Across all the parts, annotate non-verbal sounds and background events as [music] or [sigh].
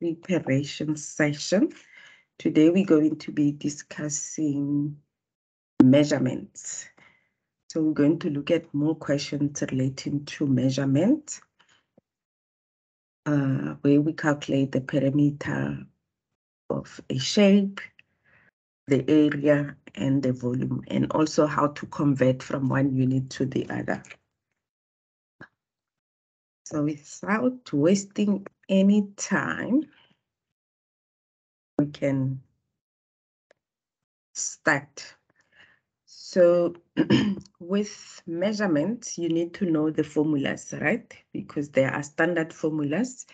preparation session. Today we're going to be discussing measurements. So we're going to look at more questions relating to measurement, uh, where we calculate the perimeter of a shape, the area and the volume, and also how to convert from one unit to the other. So without wasting any time, we can start. So [clears throat] with measurements, you need to know the formulas, right? Because there are standard formulas,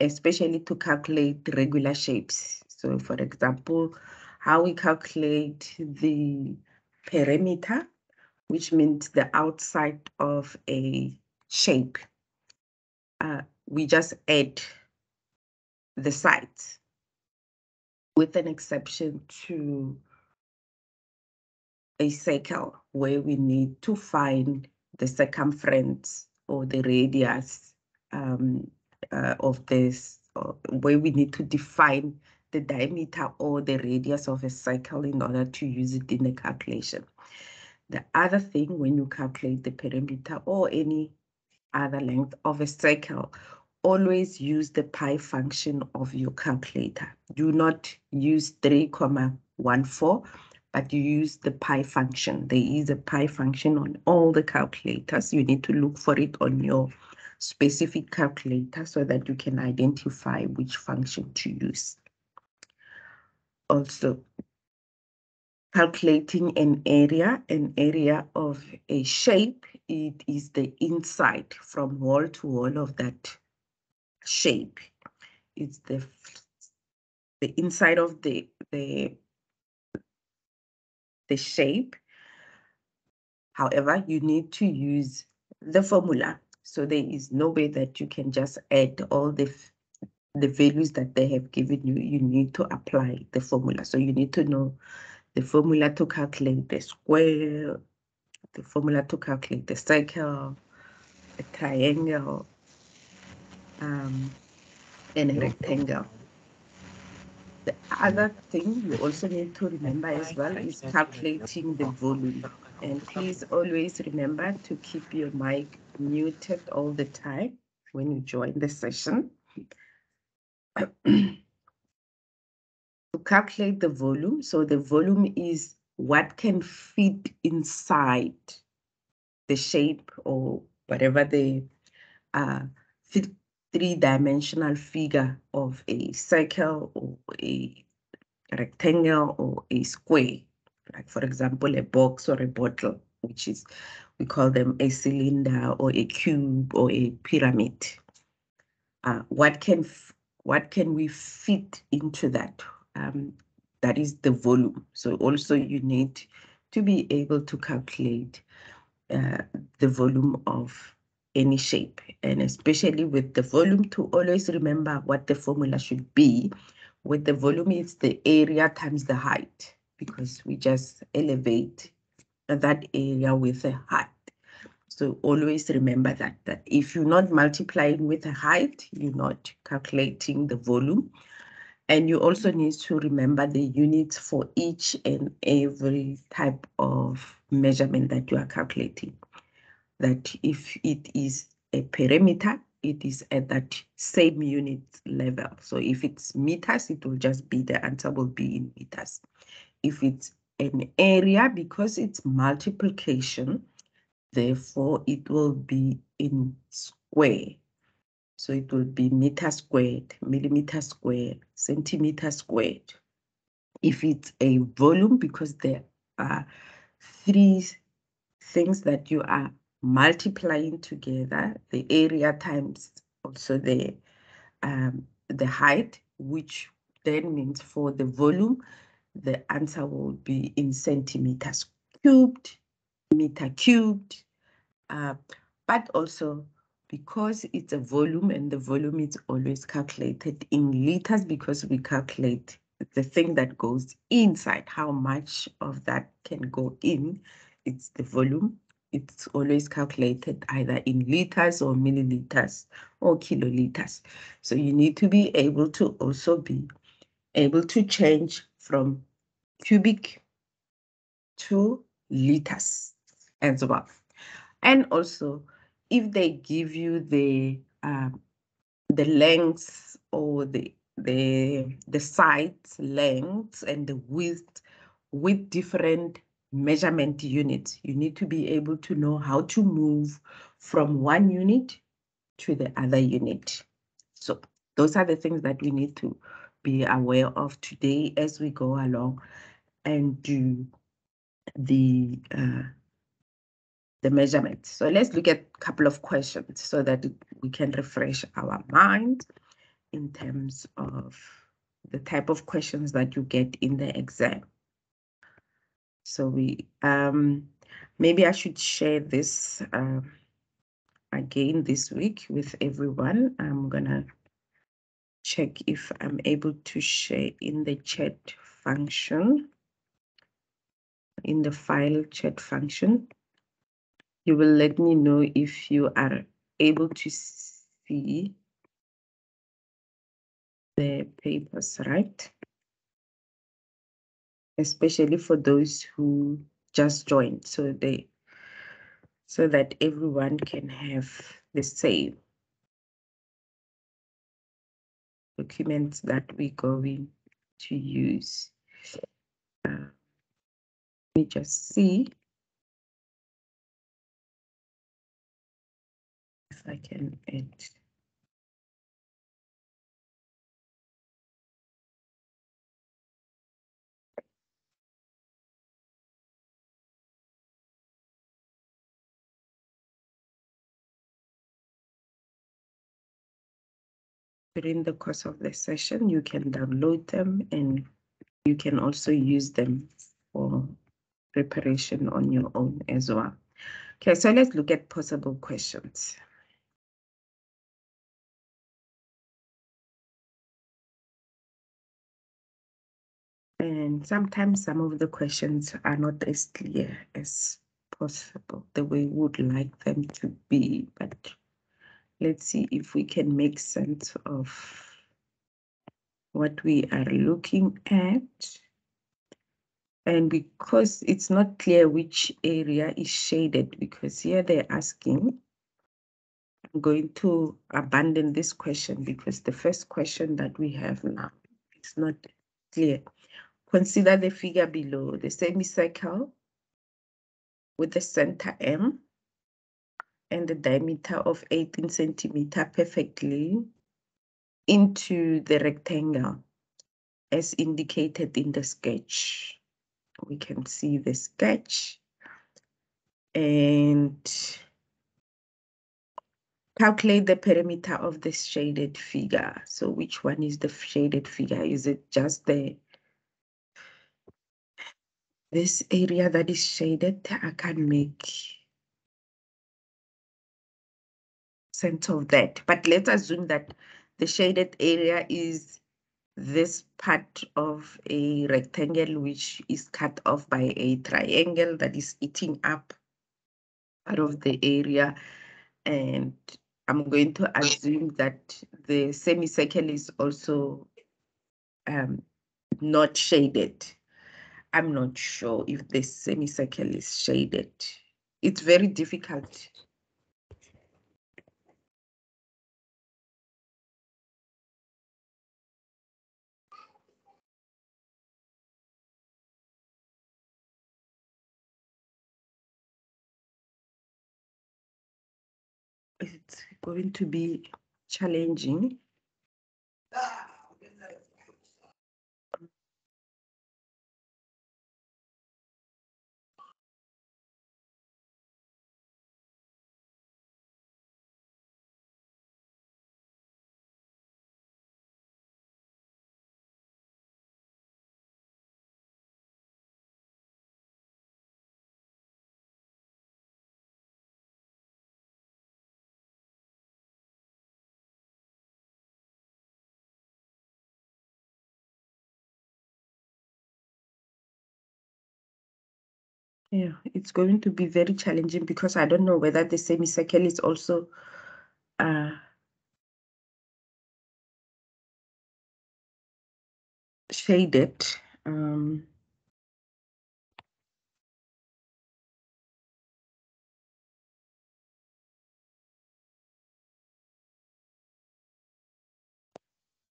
especially to calculate regular shapes. So for example, how we calculate the perimeter, which means the outside of a shape. Uh, we just add the sides with an exception to a circle where we need to find the circumference or the radius um, uh, of this, where we need to define the diameter or the radius of a circle in order to use it in the calculation. The other thing, when you calculate the perimeter or any other length of a circle, always use the pi function of your calculator. Do not use 3,14, but you use the pi function. There is a pi function on all the calculators. You need to look for it on your specific calculator so that you can identify which function to use. Also, calculating an area, an area of a shape, it is the inside from wall to wall of that shape. It's the the inside of the the the shape. However, you need to use the formula. So there is no way that you can just add all the the values that they have given you. You need to apply the formula. So you need to know the formula to calculate the square, the formula to calculate the circle, the triangle, um, and a rectangle. The other thing you also need to remember as well is calculating the volume. And please always remember to keep your mic muted all the time when you join the session. to calculate the volume, so the volume is what can fit inside the shape or whatever the uh, fit, three-dimensional figure of a circle or a rectangle or a square, like for example, a box or a bottle, which is, we call them a cylinder or a cube or a pyramid. Uh, what can what can we fit into that? Um, that is the volume. So also you need to be able to calculate uh, the volume of any shape and especially with the volume to always remember what the formula should be. With the volume, it's the area times the height because we just elevate that area with a height. So always remember that, that if you're not multiplying with a height, you're not calculating the volume. And you also need to remember the units for each and every type of measurement that you are calculating that if it is a perimeter, it is at that same unit level. So if it's meters, it will just be the answer will be in meters. If it's an area, because it's multiplication, therefore it will be in square. So it will be meter squared, millimeter squared, centimeter squared. If it's a volume, because there are three things that you are multiplying together the area times also the um, the height, which then means for the volume, the answer will be in centimeters cubed, meter cubed, uh, but also because it's a volume and the volume is always calculated in liters because we calculate the thing that goes inside, how much of that can go in, it's the volume it's always calculated either in liters or milliliters or kiloliters. So you need to be able to also be able to change from cubic to liters and so on. And also, if they give you the um, the lengths or the the the sides lengths and the width with different measurement units, you need to be able to know how to move from one unit to the other unit. So those are the things that we need to be aware of today as we go along and do the uh, the measurement. So let's look at a couple of questions so that we can refresh our mind in terms of the type of questions that you get in the exam. So we, um, maybe I should share this um, again this week with everyone. I'm gonna check if I'm able to share in the chat function, in the file chat function. You will let me know if you are able to see the papers, right? Especially for those who just joined, so they so that everyone can have the same documents that we're going to use. Uh, let me just see if I can add. During the course of the session, you can download them and you can also use them for preparation on your own as well. Okay, so let's look at possible questions. And sometimes some of the questions are not as clear as possible, the way we would like them to be, but let's see if we can make sense of what we are looking at. And because it's not clear which area is shaded, because here they're asking, I'm going to abandon this question because the first question that we have now is not clear. Consider the figure below, the semicircle with the center M and the diameter of 18 centimeter perfectly into the rectangle as indicated in the sketch. We can see the sketch and calculate the perimeter of this shaded figure. So which one is the shaded figure? Is it just the this area that is shaded, I can make sense of that. But let's assume that the shaded area is this part of a rectangle which is cut off by a triangle that is eating up part of the area. And I'm going to assume that the semicircle is also um, not shaded. I'm not sure if the semicircle is shaded. It's very difficult. It's going to be challenging. Yeah, it's going to be very challenging because I don't know whether the semicircle is also uh, shaded. Um,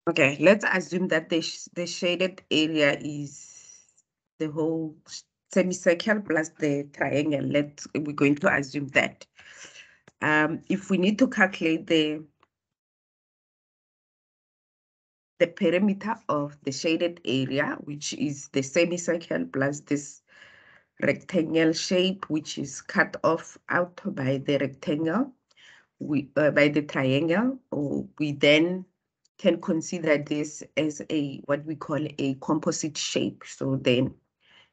okay, let's assume that the, sh the shaded area is the whole semicircle plus the triangle. Let's, we're going to assume that. Um, if we need to calculate the the perimeter of the shaded area, which is the semicircle plus this rectangle shape, which is cut off out by the rectangle, we uh, by the triangle, or we then can consider this as a what we call a composite shape. So then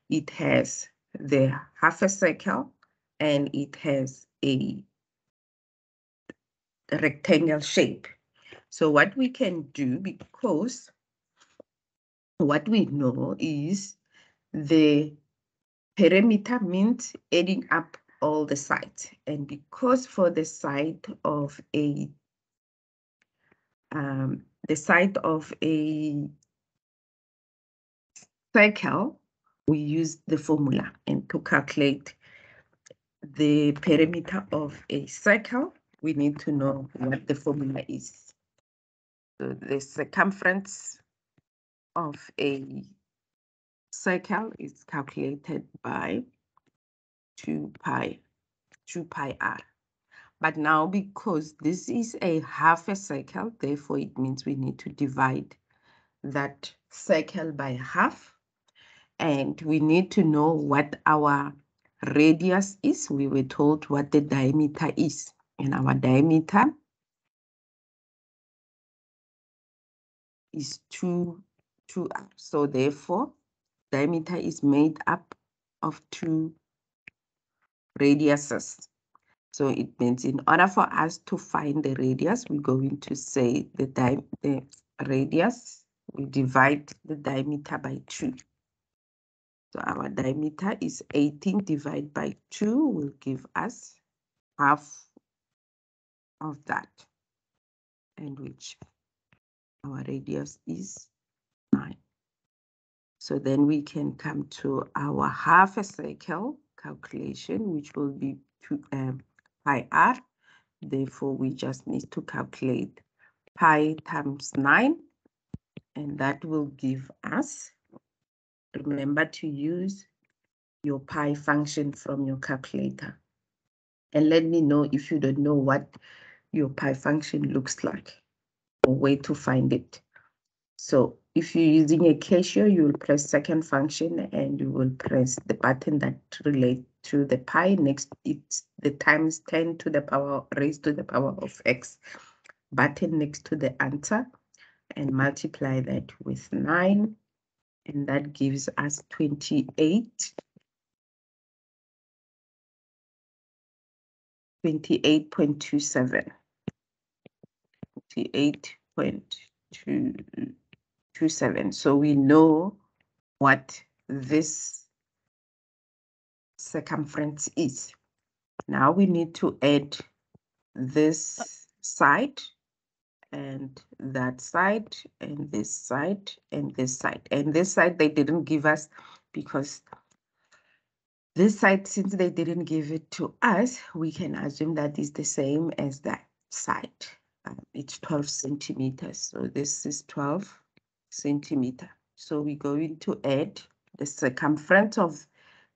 it has the half a circle and it has a rectangle shape. So what we can do, because what we know is the perimeter means adding up all the sides. And because for the side of a um, the side of a circle, we use the formula and to calculate the perimeter of a circle, we need to know what the formula is. So the circumference of a circle is calculated by 2 pi, 2 pi r. But now because this is a half a circle, therefore it means we need to divide that circle by half. And we need to know what our radius is. We were told what the diameter is. And our diameter is 2, 2 r. So therefore, diameter is made up of two radiuses. So it means in order for us to find the radius, we're going to say the, the radius, we divide the diameter by 2. So our diameter is 18 divided by 2 will give us half of that, and which our radius is 9. So then we can come to our half a circle calculation, which will be um, pi r. Therefore, we just need to calculate pi times 9, and that will give us, remember to use your pi function from your calculator. And let me know if you don't know what your pi function looks like or where to find it. So if you're using a Casio, you will press second function and you will press the button that relates to the pi next it's the times 10 to the power raised to the power of x button next to the answer and multiply that with 9 and that gives us 28 28.27 28.27 so we know what this circumference is. Now we need to add this side and that side and this side and this side. And this side they didn't give us because this side, since they didn't give it to us, we can assume that is the same as that side. Um, it's 12 centimeters. So this is 12 centimeter. So we're going to add the circumference of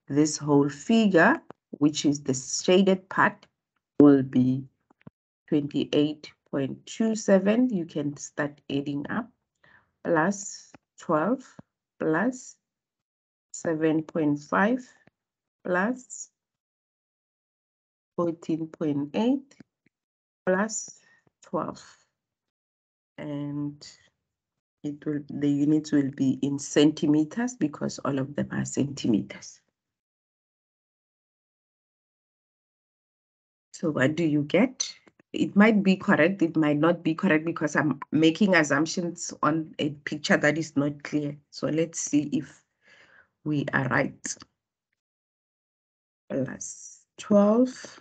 this whole figure, which is the shaded part, will be 28.27. You can start adding up plus 12 plus 7.5 plus 14.8 plus 12 and it will the units will be in centimeters because all of them are centimeters So what do you get? It might be correct, it might not be correct because I'm making assumptions on a picture that is not clear. So let's see if we are right. plus 12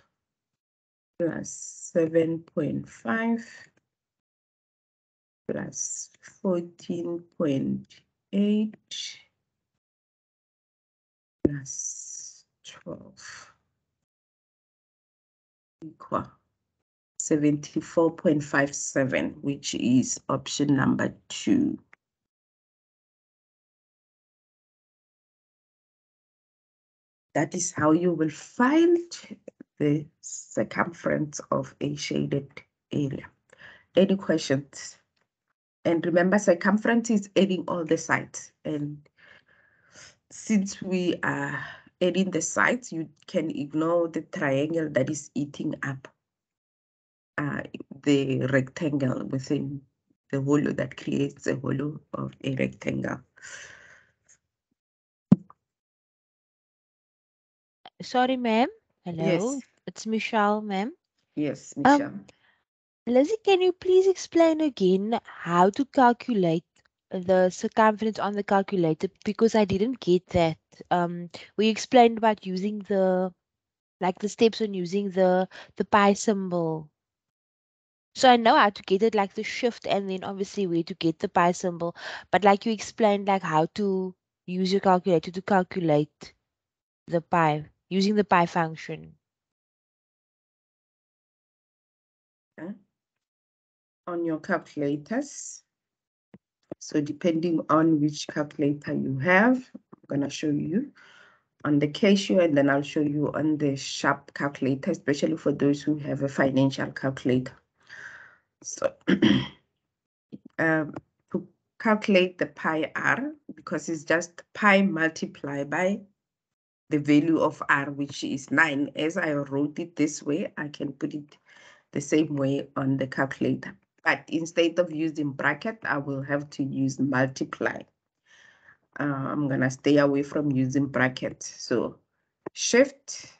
plus 7.5 plus 14.8 plus 12 equal 74.57, which is option number two. That is how you will find the circumference of a shaded area. Any questions? And remember, circumference is adding all the sides. And since we are adding the sides, you can ignore the triangle that is eating up uh, the rectangle within the hollow that creates a hollow of a rectangle. Sorry, ma'am. Hello, Yes, it's Michelle, ma'am. yes, Um, Michelle. Lizzy, can you please explain again how to calculate the circumference on the calculator? Because I didn't get that. Um, we explained about using the, like the steps on using the the pi symbol. So I know how to get it, like the shift, and then obviously where to get the pi symbol. But like you explained, like how to use your calculator to calculate the pi using the pi function. On your calculators. So depending on which calculator you have, I'm gonna show you on the Casio and then I'll show you on the Sharp calculator, especially for those who have a financial calculator. So [clears throat] um, to calculate the pi r, because it's just pi multiplied by the value of r, which is 9. As I wrote it this way, I can put it the same way on the calculator. But instead of using bracket, I will have to use multiply. Uh, I'm going to stay away from using bracket. So shift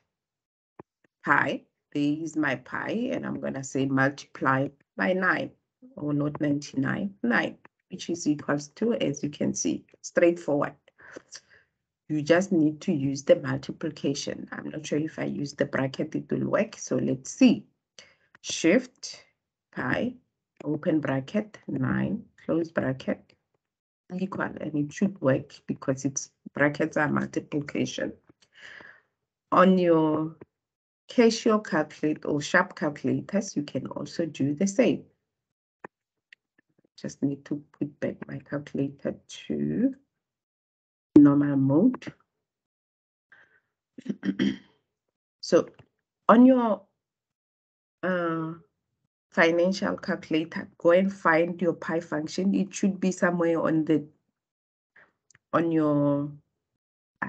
pi, there is my pi, and I'm going to say multiply by 9, or not 99, 9, which is equals to, as you can see, straightforward. You just need to use the multiplication. I'm not sure if I use the bracket, it will work. So let's see. Shift pi, open bracket, 9, close bracket, equal, and it should work because its brackets are multiplication. On your Casio calculator or Sharp calculators, you can also do the same. Just need to put back my calculator to normal mode. [clears throat] so on your uh, financial calculator, go and find your pi function. It should be somewhere on the on your,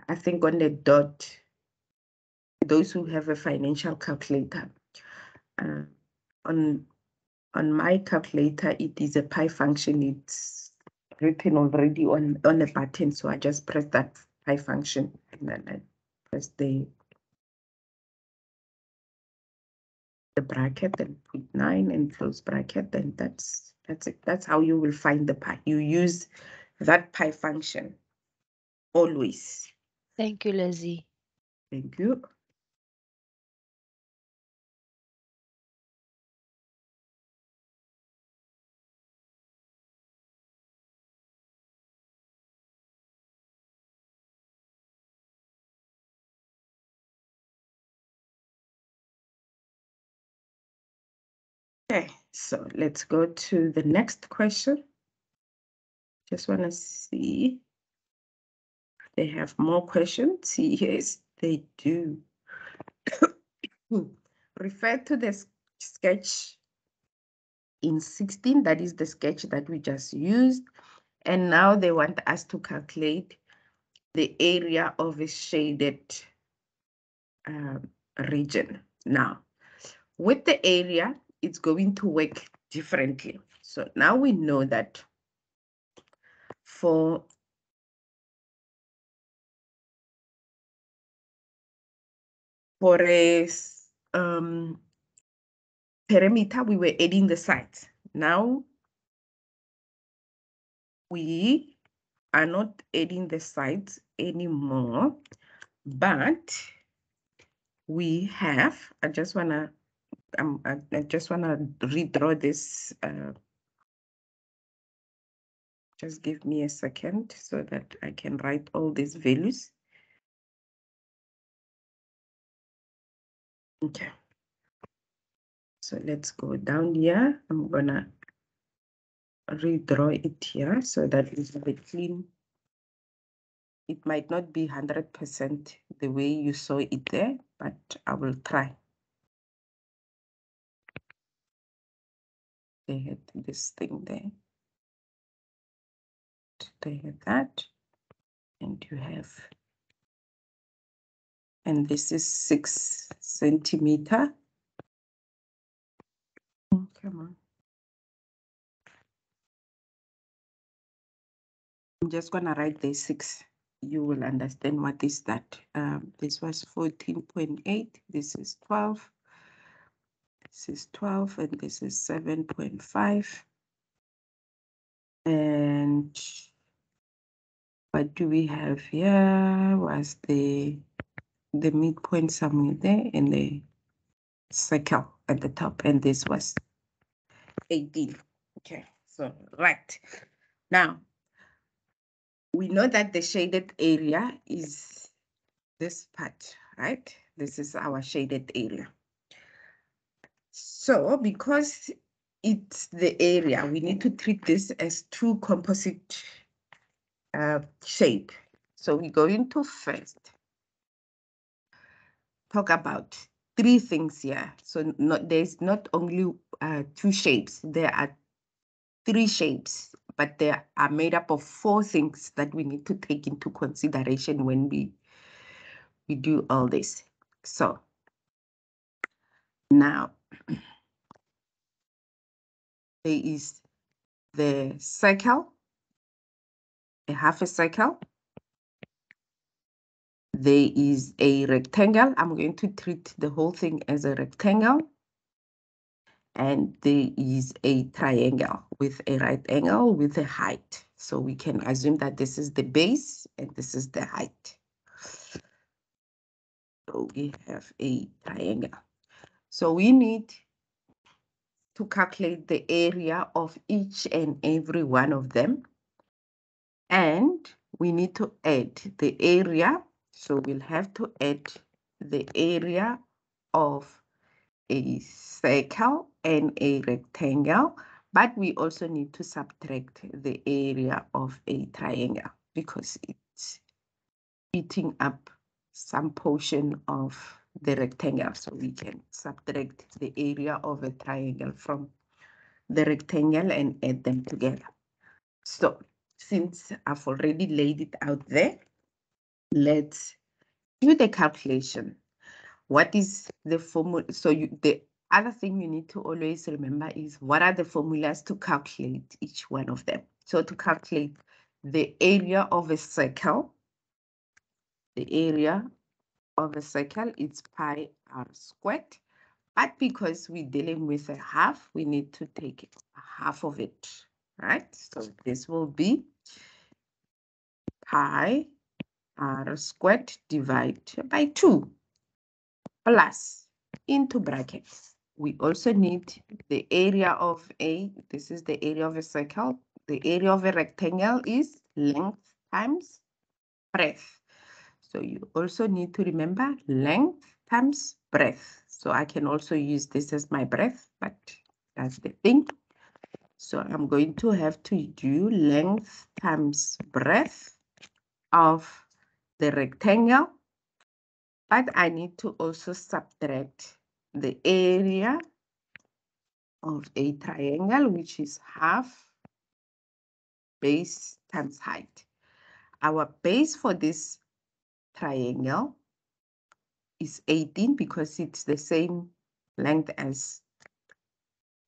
I think on the dot. Those who have a financial calculator. Uh, on on my calculator, it is a pi function. It's written already on on a button, so I just press that pi function and then I press the the bracket and put nine and close bracket, and that's that's it. That's how you will find the pi. You use that pi function always. Thank you, Lizzy. Thank you. Okay, so let's go to the next question. Just want to see they have more questions. Yes, they do. [coughs] Refer to the sketch in 16, that is the sketch that we just used. And now they want us to calculate the area of a shaded um, region. Now, with the area, it's going to work differently. So now we know that for for a um, perimeter, we were adding the sides. Now we are not adding the sides anymore, but we have, I just wanna, I, I just wanna redraw this. Uh, just give me a second so that I can write all these values. Okay. So let's go down here. I'm gonna redraw it here so that have a clean. It might not be 100% the way you saw it there, but I will try. They had this thing there. They had that. And you have, and this is six centimeter. Oh, come on. I'm just gonna write the six. You will understand what is that. Um, this was 14.8, this is 12. This is 12 and this is 7.5. And what do we have here? Was the the midpoint somewhere there in the circle at the top and this was 18 okay so right. Now we know that the shaded area is this part right? This is our shaded area so because it's the area we need to treat this as two composite uh, shape so we're going to first talk about three things here. So not, there's not only uh, two shapes, there are three shapes, but they are made up of four things that we need to take into consideration when we, we do all this. So now [clears throat] there is the circle, a half a circle, there is a rectangle. I'm going to treat the whole thing as a rectangle. And there is a triangle with a right angle with a height. So we can assume that this is the base and this is the height. So we have a triangle. So we need to calculate the area of each and every one of them. And we need to add the area so we'll have to add the area of a circle and a rectangle, but we also need to subtract the area of a triangle because it's eating up some portion of the rectangle. So we can subtract the area of a triangle from the rectangle and add them together. So since I've already laid it out there, let's do the calculation. What is the formula? So you, the other thing you need to always remember is what are the formulas to calculate each one of them. So to calculate the area of a circle, the area of a circle is pi r squared. But because we're dealing with a half, we need to take half of it, right? So this will be pi r squared divided by 2 plus into brackets. We also need the area of a, this is the area of a circle. The area of a rectangle is length times breadth. So you also need to remember length times breadth. So I can also use this as my breadth, but that's the thing. So I'm going to have to do length times breadth of the rectangle, but I need to also subtract the area of a triangle, which is half base times height. Our base for this triangle is 18 because it's the same length as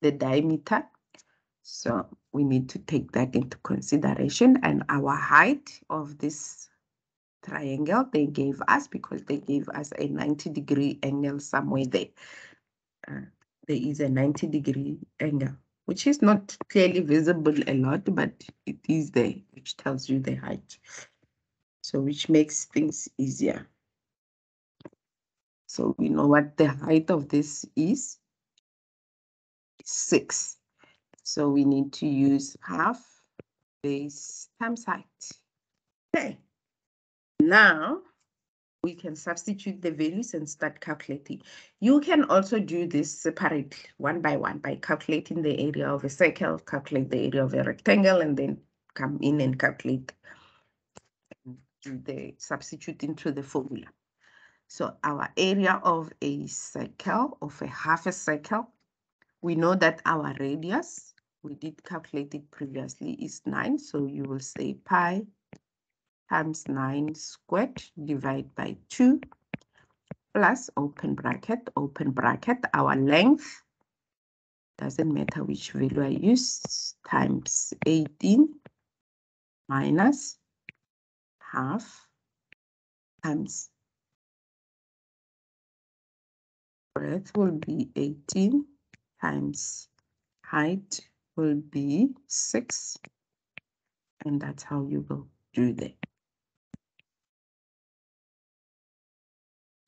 the diameter. So we need to take that into consideration and our height of this triangle they gave us because they gave us a 90 degree angle somewhere there. Uh, there is a 90 degree angle, which is not clearly visible a lot, but it is there, which tells you the height. So which makes things easier. So we know what the height of this is. Six. So we need to use half base times height. Okay. Now we can substitute the values and start calculating. You can also do this separately, one by one, by calculating the area of a circle, calculate the area of a rectangle, and then come in and calculate the substitute into the formula. So our area of a circle, of a half a circle, we know that our radius, we did calculate it previously, is 9. So you will say pi times 9 squared divided by 2 plus open bracket, open bracket, our length, doesn't matter which value I use, times 18 minus half times breadth will be 18 times height will be 6 and that's how you will do that.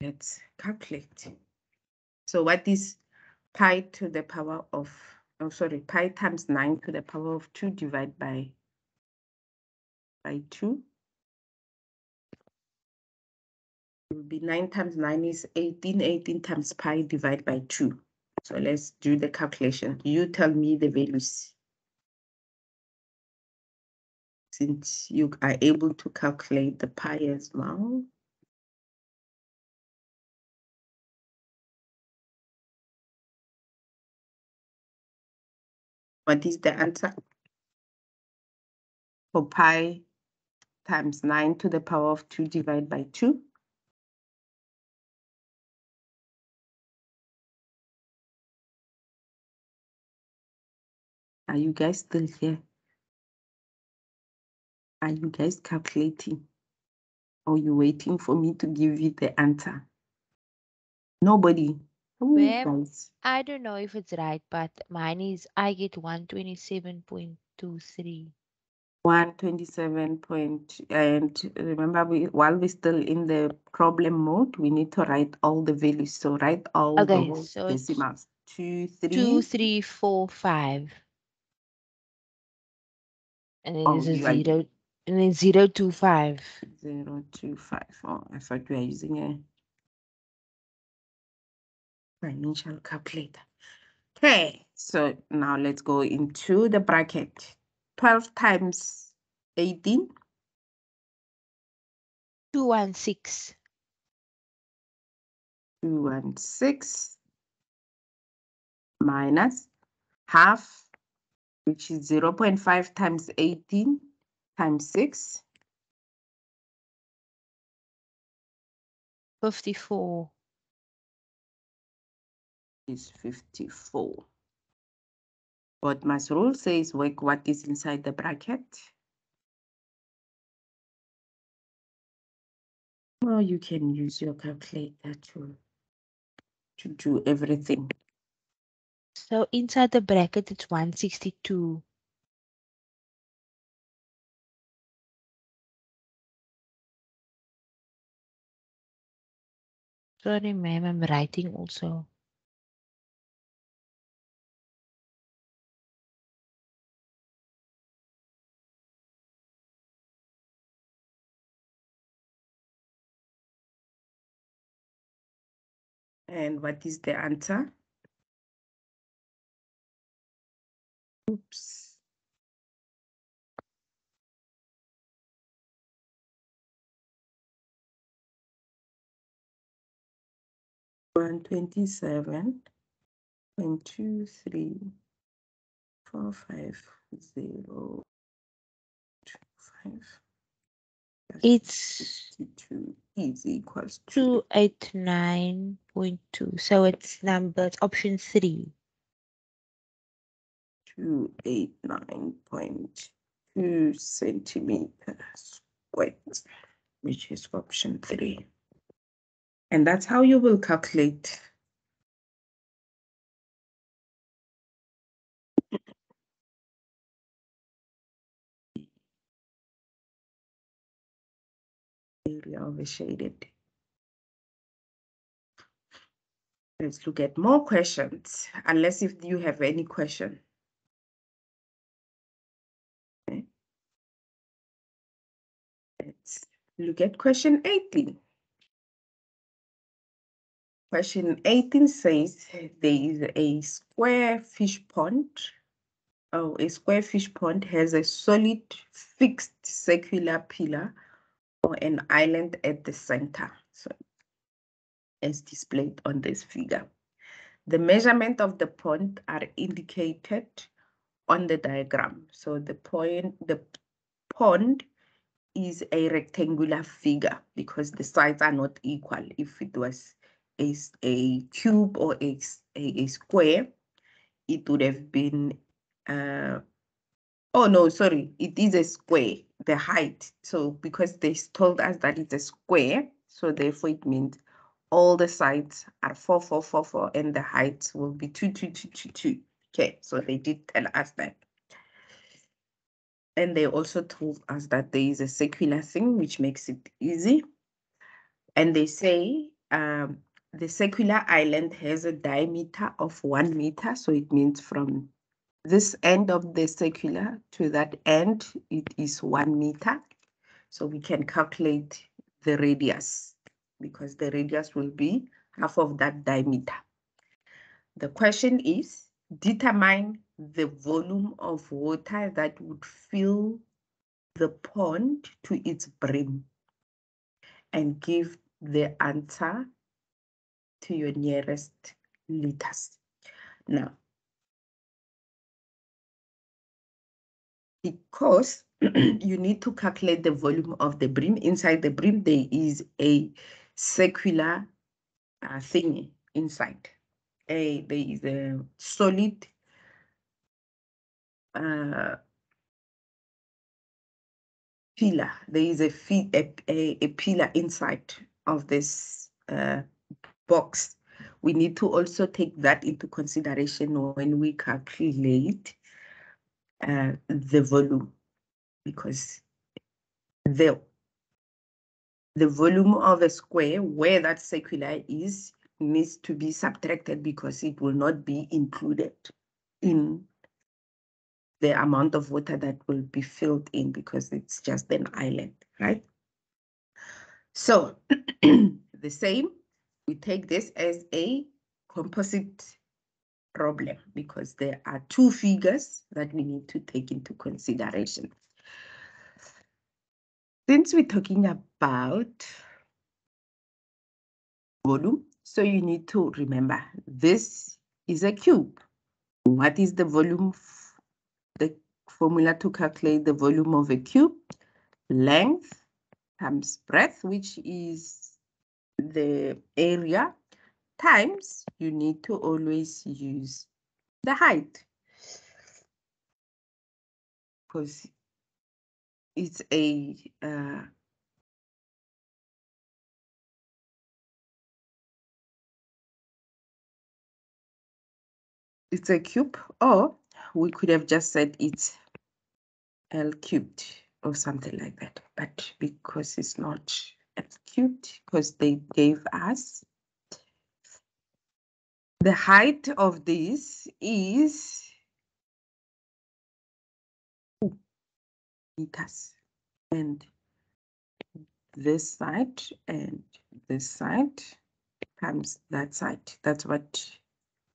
Let's calculate. So what is pi to the power of, oh sorry, pi times 9 to the power of 2 divided by, by 2? It will be 9 times 9 is 18, 18 times pi divided by 2. So let's do the calculation. You tell me the values. Since you are able to calculate the pi as well. What is the answer? For pi times 9 to the power of 2 divided by 2. Are you guys still here? Are you guys calculating? Or you waiting for me to give you the answer? Nobody. Ooh, Ma'am. I don't know if it's right, but mine is I get 127.23. 127 point, and remember, we, while we're still in the problem mode, we need to write all the values. So write all the Okay, whole so decimals. Two, three. Two, three, four, five. And then Oh, there's a you are- zero, and then zero, two, five. Zero, two, five. Oh, I thought we are using a financial calculator. Okay, so now let's go into the bracket. 12 times 18, Two, one, six. 216 minus half, which is 0 0.5 times 18 times 6, 54. is 54. But my rule says work what is inside the bracket. Or you can use your calculator to, to do everything. So inside the bracket, it's 162. Sorry, ma'am, I'm writing also. And what is the answer? Oops. One twenty-seven point two three four five zero two five. It's two is equals 289.2. So it's number, option three. Two eight nine point two centimeters squared, which is option three. And that's how you will calculate. Area of a shaded. Let's look at more questions, unless if you have any question. Look at question 18. Question 18 says there is a square fish pond. Oh, a square fish pond has a solid fixed circular pillar or an island at the center. So as displayed on this figure. The measurement of the pond are indicated on the diagram. So the point, the pond is a rectangular figure because the sides are not equal. If it was a, a cube or a, a, a square, it would have been, uh, oh no, sorry, it is a square, the height. So because they told us that it's a square, so therefore it means all the sides are 4, 4, 4, 4, and the height will be 2, 2, 2, 2, 2. Okay, so they did tell us that. And they also told us that there is a circular thing, which makes it easy. And they say um, the circular island has a diameter of one meter. So it means from this end of the circular to that end, it is one meter. So we can calculate the radius because the radius will be half of that diameter. The question is, determine the volume of water that would fill the pond to its brim and give the answer to your nearest liters. Now, because [clears throat] you need to calculate the volume of the brim. Inside the brim, there is a circular uh, thing inside. A, there is a solid uh, pillar. There is a, a, a, pillar inside of this uh, box. We need to also take that into consideration when we calculate uh, the volume because the the volume of a square where that circular is needs to be subtracted because it will not be included in the amount of water that will be filled in because it's just an island, right? So [clears throat] the same, we take this as a composite problem because there are two figures that we need to take into consideration. Since we're talking about volume, so you need to remember this is a cube. What is the volume? Formula to calculate the volume of a cube? Length times breadth, which is the area, times you need to always use the height. Because it's a uh, it's a cube or we could have just said it's L cubed or something like that but because it's not L cubed because they gave us the height of this is meters and this side and this side times that side. That's what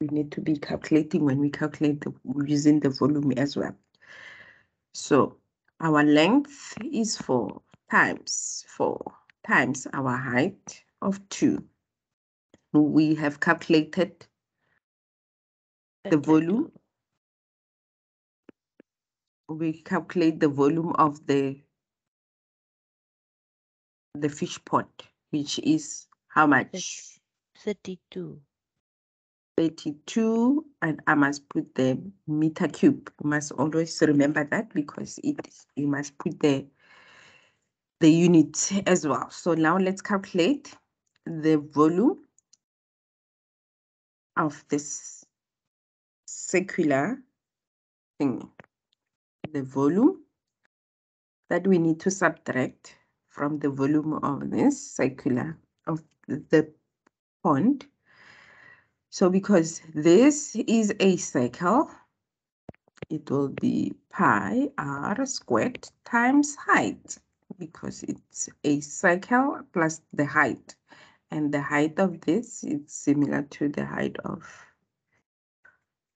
we need to be calculating when we calculate the using the volume as well. So our length is 4 times 4 times our height of 2. We have calculated the volume we calculate the volume of the the fish pot, which is how much? 32. 32, and I must put the meter cube. You must always remember that because it you must put the the unit as well. So now let's calculate the volume of this circular thing the volume that we need to subtract from the volume of this circular of the pond So because this is a circle, it will be pi r squared times height because it's a circle plus the height. And the height of this is similar to the height of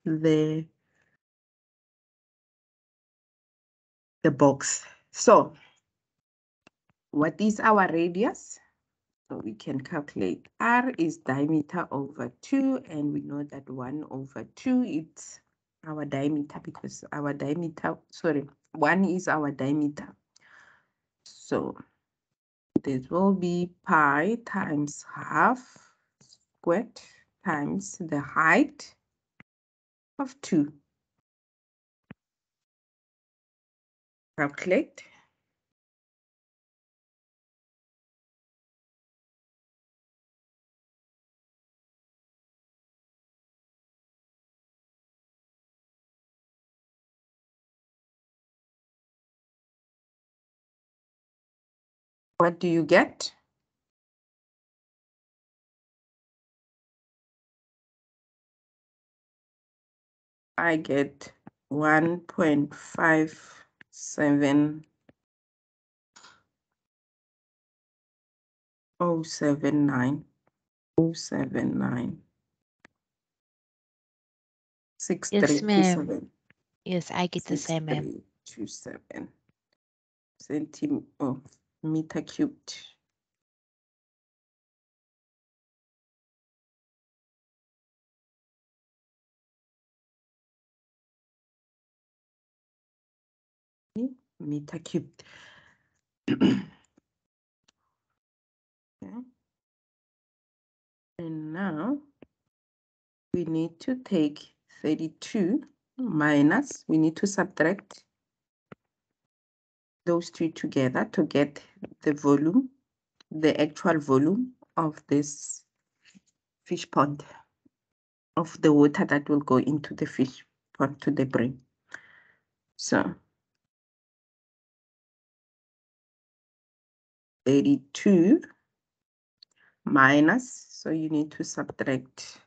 the, the box. So what is our radius? So we can calculate R is diameter over 2, and we know that 1 over 2 is our diameter because our diameter, sorry, 1 is our diameter. So this will be pi times half squared times the height of 2. Calculate. What do you get? I get 1.57 oh seven nine oh seven nine six Yes, three two ma'am. Yes, I get the same, ma'am. three two seven centimeter oh, meter cubed. meter cubed. [coughs] Okay. And now we need to take 32 minus, we need to subtract those two together to get the volume, the actual volume of this fish pond, of the water that will go into the fish pond to the brain. So 32 minus, so you need to subtract.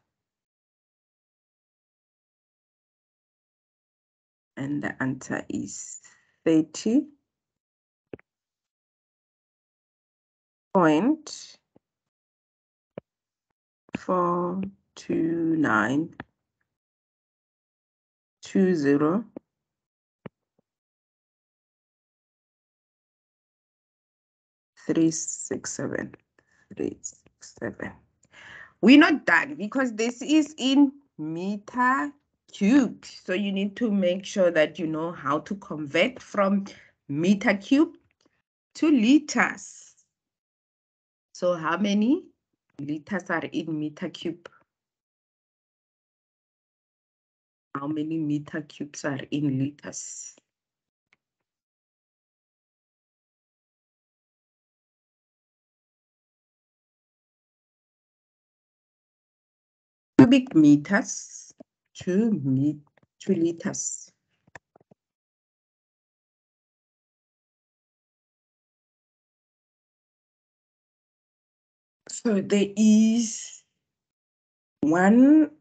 And the answer is 30 point four two nine two zero three six seven three six seven. We're not done because this is in meter cubed. So you need to make sure that you know how to convert from meter cube to liters. So how many liters are in meter cube? How many meter cubes are in liters? Cubic meters, two me, two liters. So there is one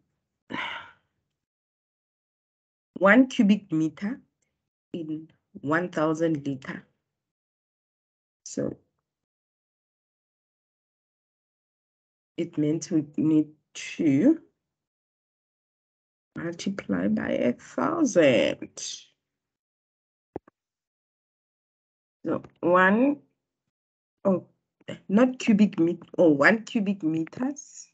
one cubic meter in 1000 liter. So it means we need to multiply by a thousand. So one, oh, not cubic meter, oh, one cubic meters.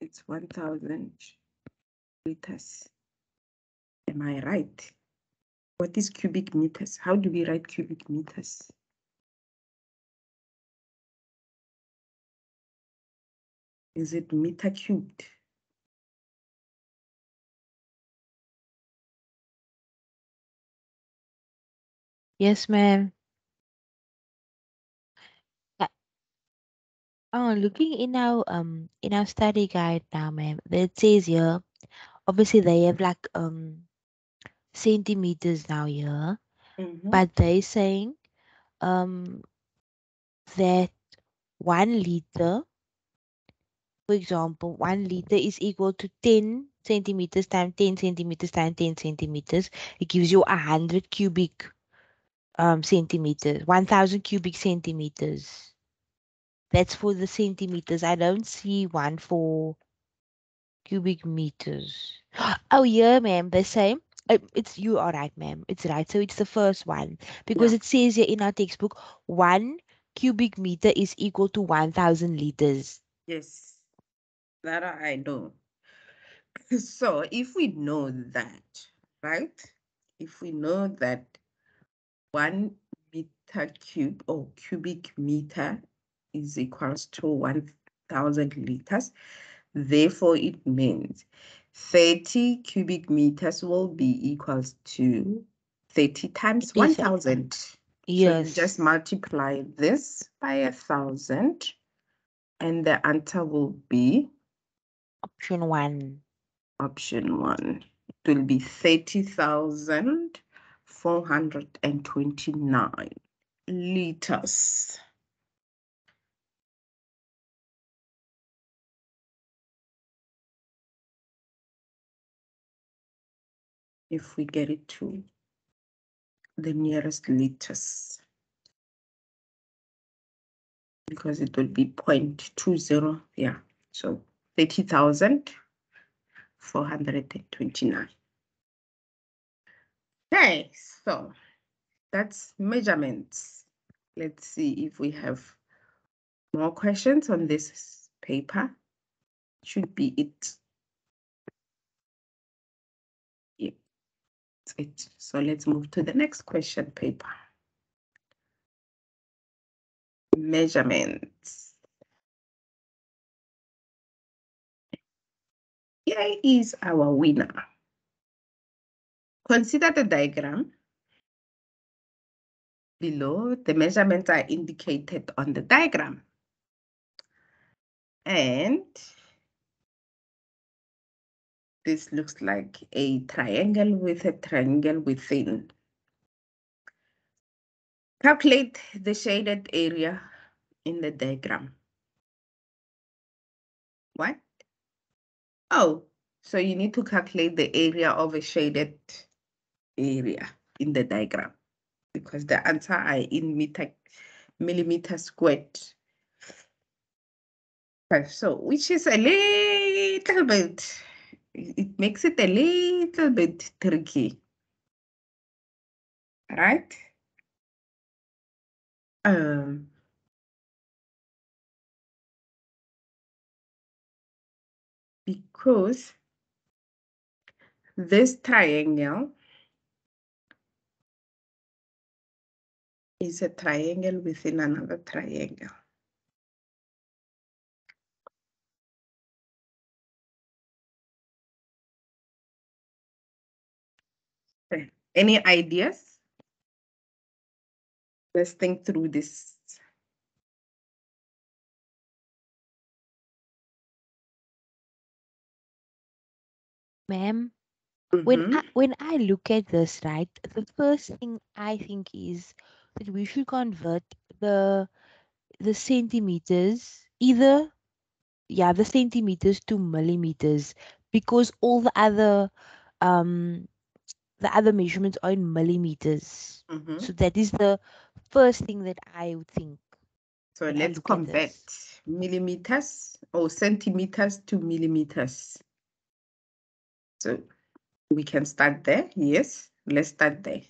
It's 1000 liters. Am I right? What is cubic meters? How do we write cubic meters? Is it meter cubed? Yes, ma'am. Oh, looking in our um in our study guide now, ma'am, it says here, obviously they have like um centimeters now here, Mhm. but they saying um that one liter for example, one liter is equal to 10 centimeters times 10 centimeters times 10 centimeters. It gives you a 100 cubic um, centimeters, 1000 cubic centimeters. That's for the centimeters. I don't see one for cubic meters. [gasps] Oh, yeah, ma'am, the same. Uh, It's you are right, ma'am. It's right. So it's the first one because Yeah. it says here in our textbook, one cubic meter is equal to 1000 liters. Yes, that I know. [laughs] So if we know that, right? If we know that one meter cube or cubic meter is equals to 1000 liters, therefore it means 30 cubic meters will be equals to 30 times It is a- 1000. So Yes. you just multiply this by a thousand and the answer will be option one. option one. It will be thirty thousand four hundred and twenty-nine liters. If we get it to the nearest liters. Because it will be 0.20, yeah, so thirty thousand four hundred and twenty-nine. Okay, so that's measurements. Let's see if we have more questions on this paper. Should be it. It. So let's move to the next question paper. Measurements. Here is our winner. Consider the diagram. Below, the measurements are indicated on the diagram. And this looks like a triangle with a triangle within. Calculate the shaded area in the diagram. What? Oh, so you need to calculate the area of a shaded area in the diagram because the answer are in meter, millimeter squared. So which is a little bit, it makes it a little bit tricky. Right? Um, because this triangle is a triangle within another triangle. Any ideas? Let's think through this. Ma'am, when Mhm. I, when I look at this, right, the first thing I think is that we should convert the the centimeters either yeah the centimeters to millimeters because all the other um the other measurements are in millimeters. Mhm. So that is the first thing that I would think. So let's convert millimeters or centimeters to millimeters. So we can start there. Yes, let's start there.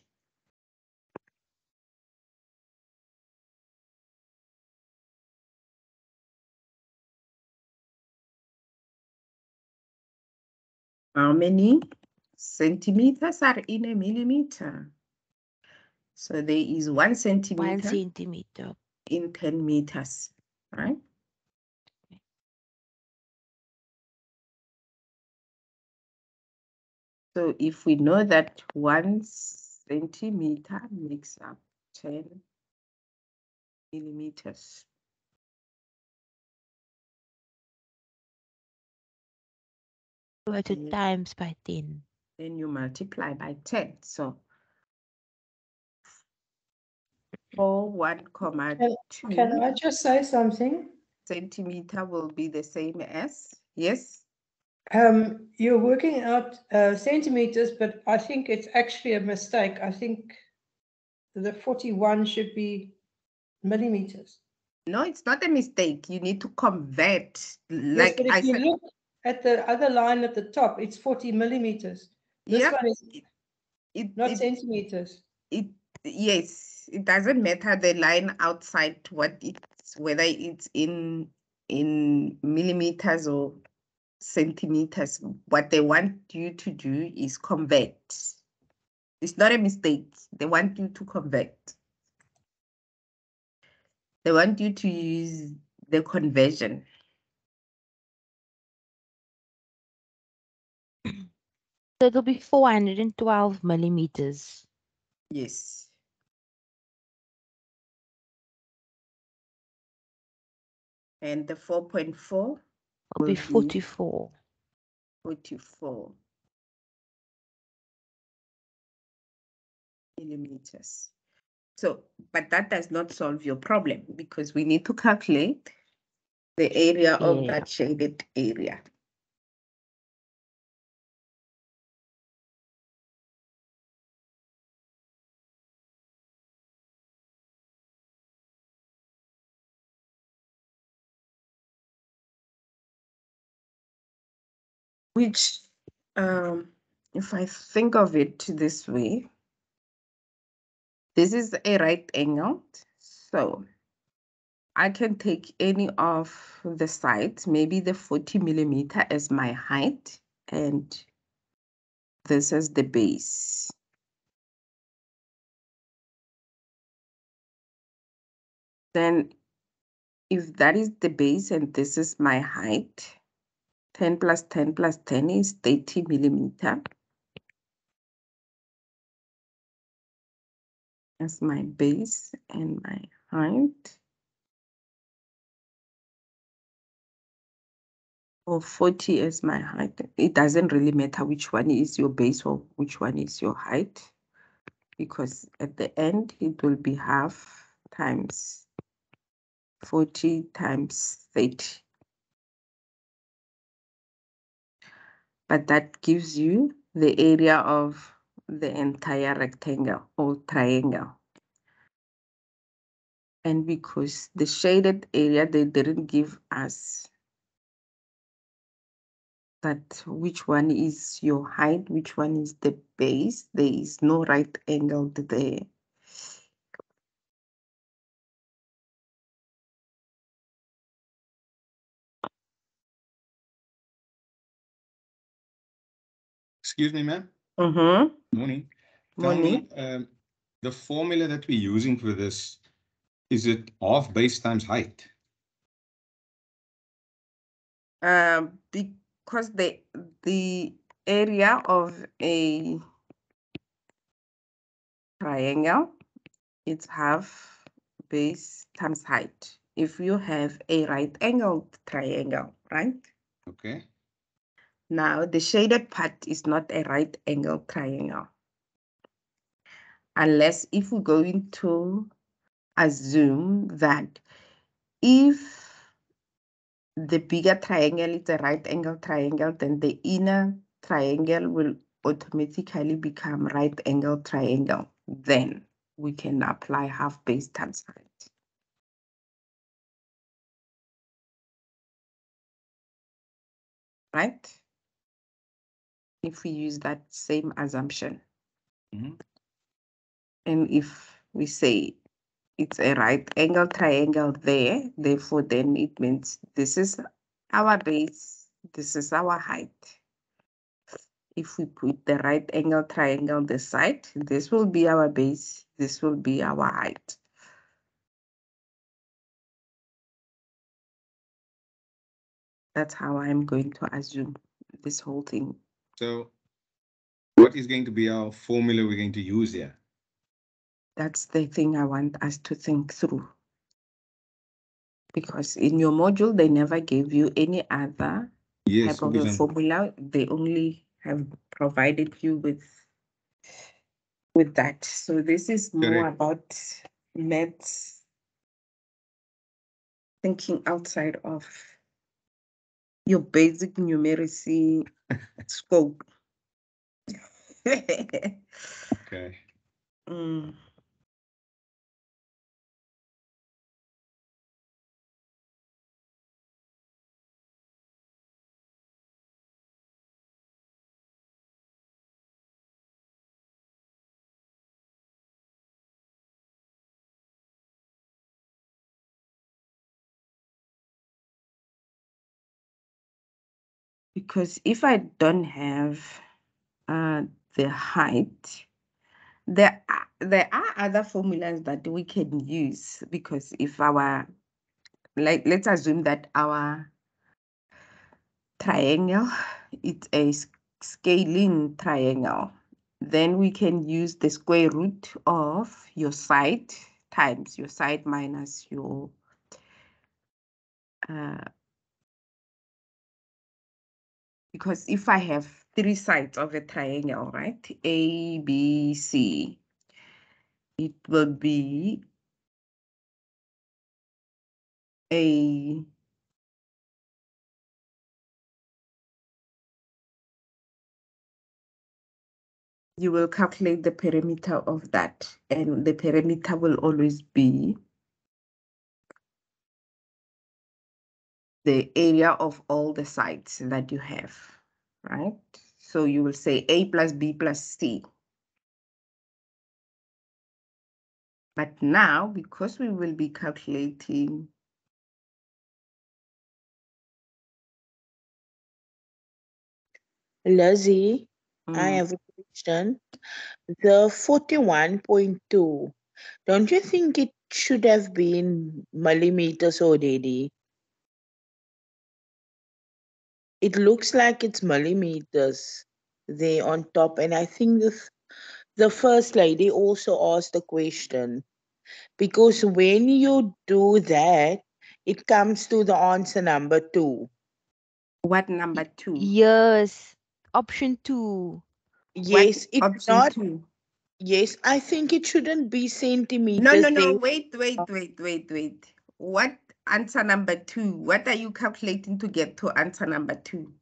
How many centimeters are in a millimeter? So there is one One centimeter centimeter. in 10 meters, right? So if we know that one centimeter makes up 10 millimeters. Yes. times by 10. Then you multiply by 10. So 4, 1 comma Can- 2. Can I just say something? centimeter will be the same as, yes? Um, you're working out uh, centimeters, but I think it's actually a mistake. I think the 41 should be millimeters. No, it's not a mistake. You need to convert, Yes, like but I if you said, look at the other line at the top, it's 40 millimeters. This yeah, one is it, not it, centimeters. it, yes, it doesn't matter the line outside what it's, whether it's in, in millimeters or centimeters. What they want you to do is convert. It's not a mistake. They want you to convert. They want you to use the conversion. So it'll be 412 millimeters. Yes. And the four point four It'll be Will be- 44. forty-four millimeters. So, but that does not solve your problem because we need to calculate the area of Yeah. that shaded area. Which, um, if I think of it this way, this is a right angle, so I can take any of the sides, maybe the 40 millimeter as my height, and this is the base. Then if that is the base and this is my height, 10 plus 10 plus 10 is 30 millimeter. As my base and my height. Or 40 as my height. It doesn't really matter which one is your base or which one is your height. Because at the end, it will be half times 40 times 30. But that gives you the area of the entire rectangle or triangle. And because the shaded area, they didn't give us that which one is your height, which one is the base. There is no right angle there. Excuse me, ma'am. Mm-hmm. Morning. Tell me, um, the formula that we're using for this, is it half base times height? Um, because the the area of a triangle, it's half base times height. If you have a right angled triangle, right? Okay, Now, the shaded part is not a right angle triangle. Unless if we're going to assume that if the bigger triangle is a right angle triangle, then the inner triangle will automatically become right angle triangle. Then we can apply half base times height. Right? If we use that same assumption. Mhm. And if we say it's a right angle triangle there, therefore then it means this is our base, this is our height. If we put the right angle triangle on the side, this will be our base, this will be our height. That's how I'm going to assume this whole thing. So what is going to be our formula we're going to use here? That's the thing I want us to think through. Because in your module, they never gave you any other Yes, type of formula. They only have provided you with with that. So this is more Correct. about maths thinking outside of your basic numeracy scope. [laughs] Okay. Mm. Because if I don't have uh, the height, there are, there are other formulas that we can use because if our like let's assume that our triangle it's a scalene triangle then we can use the square root of your side times your side minus your uh, because if I have three sides of a triangle, right? A, B, C, it will be a you will calculate the perimeter of that and the perimeter will always be the area of all the sides that you have, right? So you will say A plus B plus C. But now, because we will be calculating Lizzy, I mm, have a question. The 41.2, don't you think it should have been millimeters already? It looks like it's millimeters there on top, and I think the f- the first lady also asked the question because when you do that, it comes to the answer number two. what number two? Yes. Option two. What Yes, it's not. two? Yes, I think it shouldn't be centimeters. No, no, no, wait, wait, wait, wait, wait. What answer number two? What are you calculating to get to answer number two?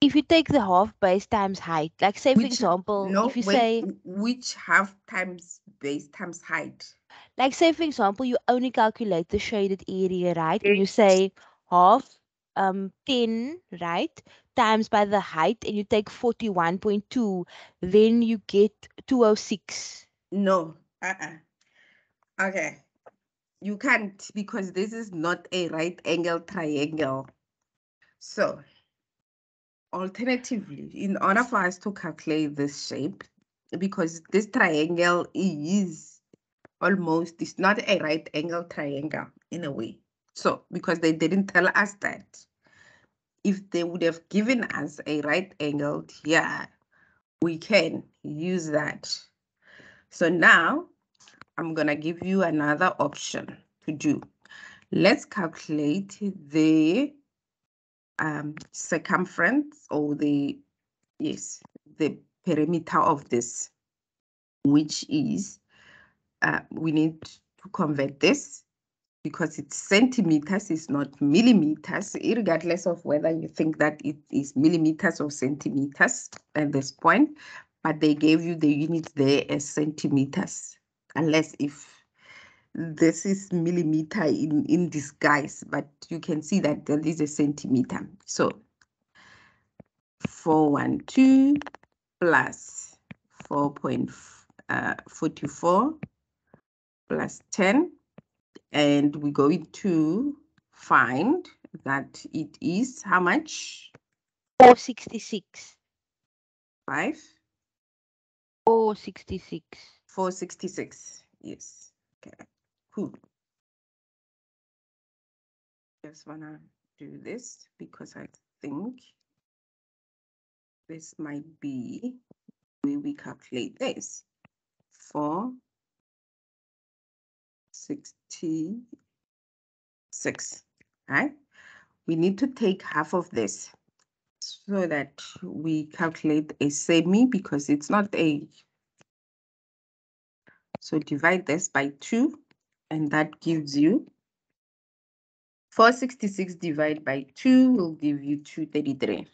If you take the half base times height, like say for Which- example, No, if you wait, say which half times base times height? like say for example you only calculate the shaded area right and you say half um 10 right times by the height and you take 41.2 then you get 206 No, uh-uh. Okay. You can't because this is not a right angle triangle. So alternatively, in order for us to calculate this shape, because this triangle is almost, it's not a right angle triangle in a way. So, because they didn't tell us that. If they would have given us a right angled, yeah, we can use that. So now I'm gonna give you another option to do. Let's calculate the um, circumference or the, yes, the perimeter of this, which is, uh, we need to convert this because it's centimeters, it's not millimeters, regardless of whether you think that it is millimeters or centimeters at this point, but they gave you the units there as centimeters, unless if this is millimeter in, in disguise, but you can see that there is a centimeter. So 412 plus 4.44 uh, plus 10 and we're going to find that it is how much? 466 Five, 466 466. Yes. Okay. Cool. Just wanna do this because I think this might be where we calculate this. Four sixty-six. Right? We need to take half of this so that we calculate a semi because it's not a. So divide this by two and that gives you 466 divided by 2 will give you 233.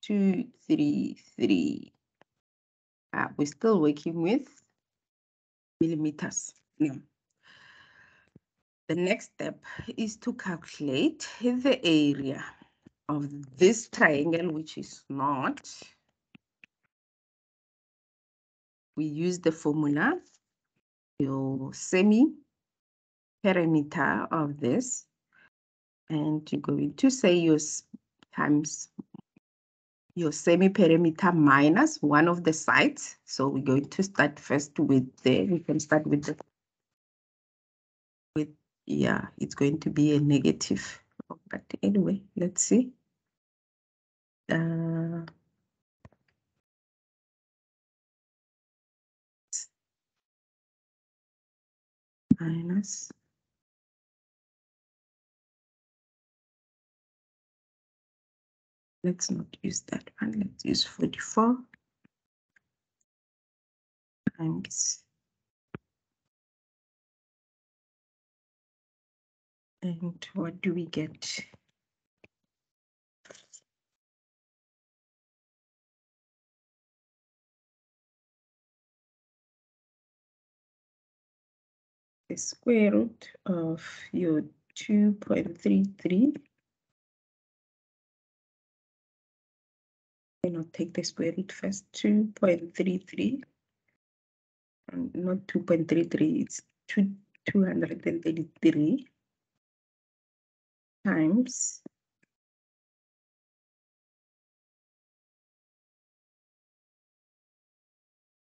233. Ah, we're still working with millimeters. Now, the next step is to calculate the area of this triangle, which is not. We use the formula, your semi perimeter of this, and you're going to say your times your semi-perimeter minus one of the sides. So we're going to start first with the, we can start with the, with, yeah, it's going to be a negative. But anyway, let's see. Uh, minus let's not use that one. Let's use 44 times and what do we get? The square root of your 2.33 cannot take the square root first, 2.33, um, not 2.33, it's two, 233 times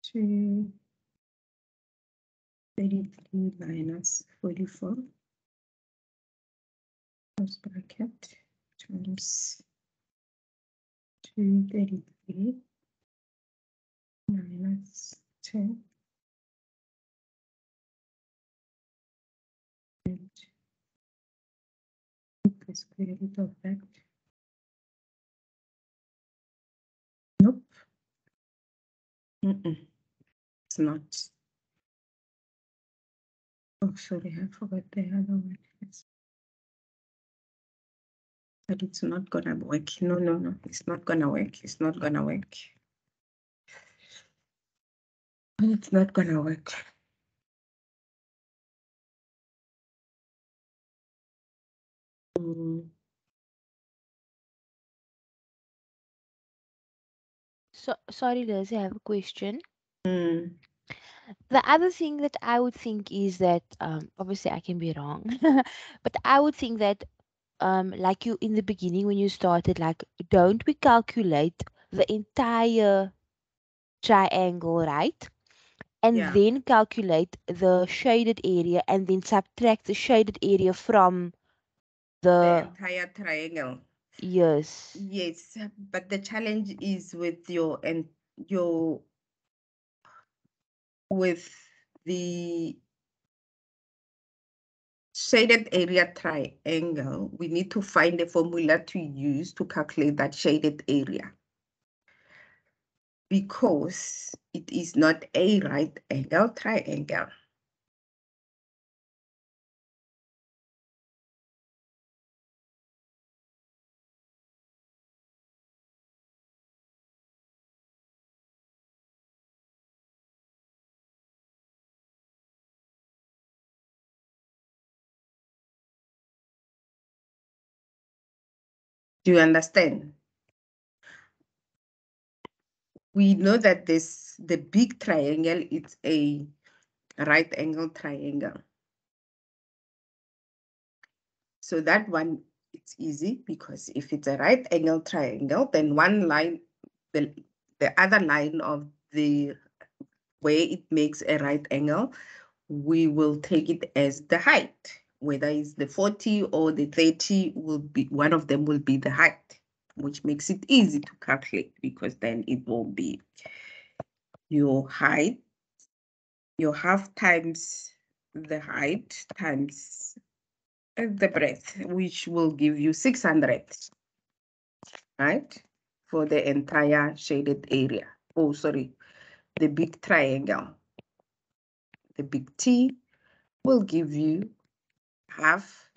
two thirty-three minus forty-four close bracket times two thirty-three minus ten and the square root of that. Nope. Mm-mm. It's not. Oh, sorry, I forgot the other one. Yes. But it's not gonna work. No, no, no, it's not gonna work. It's not gonna work. It's not gonna work. Mm, So sorry, Liz, I have a question. mm, The other thing that I would think is that um, obviously I can be wrong, [laughs] but I would think that um, like you in the beginning when you started, like don't we calculate the entire triangle, right? And Yeah. then calculate the shaded area and then subtract the shaded area from The the entire triangle. yes. Yes, but the challenge is with your and your with the shaded area triangle, we need to find the formula to use to calculate that shaded area. Because it is not a right angle triangle. Do you understand? We know that this the big triangle is a right angle triangle. So that one, it's easy because if it's a right angle triangle, then one line, the, the other line of the way it makes a right angle, we will take it as the height, whether it's the 40 or the 30 will be, one of them will be the height, which makes it easy to calculate because then it will be your height, your half times the height times the breadth, which will give you 600, right? For the entire shaded area. Oh, sorry, the big triangle. The big T will give you half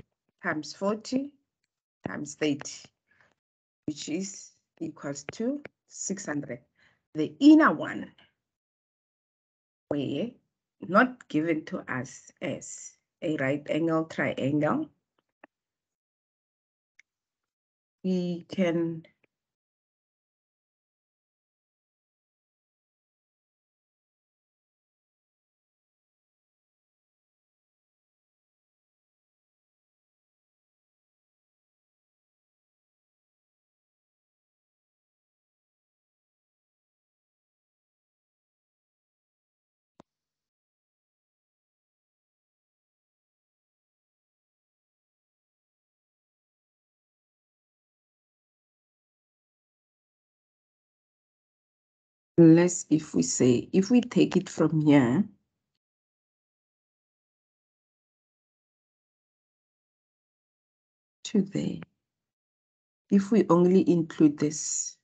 times 40 times 30, which is equals to 600. The inner one were not given to us as a right angle triangle. We can unless if we say, if we take it from here, to there, if we only include this,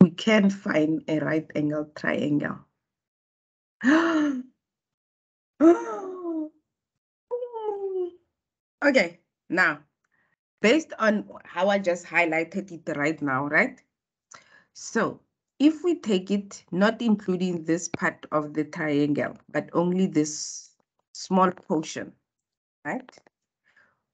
we can find a right angle triangle. [gasps] [gasps] okay, now based on how I just highlighted it right now, right? So if we take it, not including this part of the triangle, but only this small portion, right?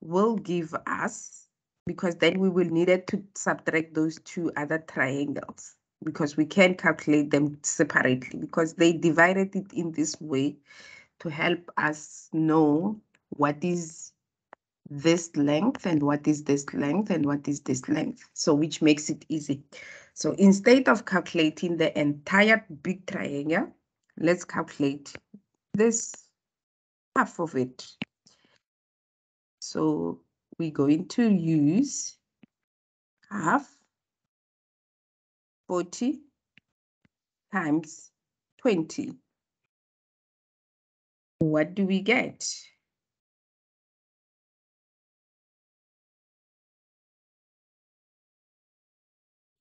Will give us, because then we will need it to subtract those two other triangles because we can calculate them separately because they divided it in this way to help us know what is this length and what is this length and what is this length. So which makes it easy. So instead of calculating the entire big triangle, let's calculate this half of it. So we're going to use half 40 times 20. What do we get?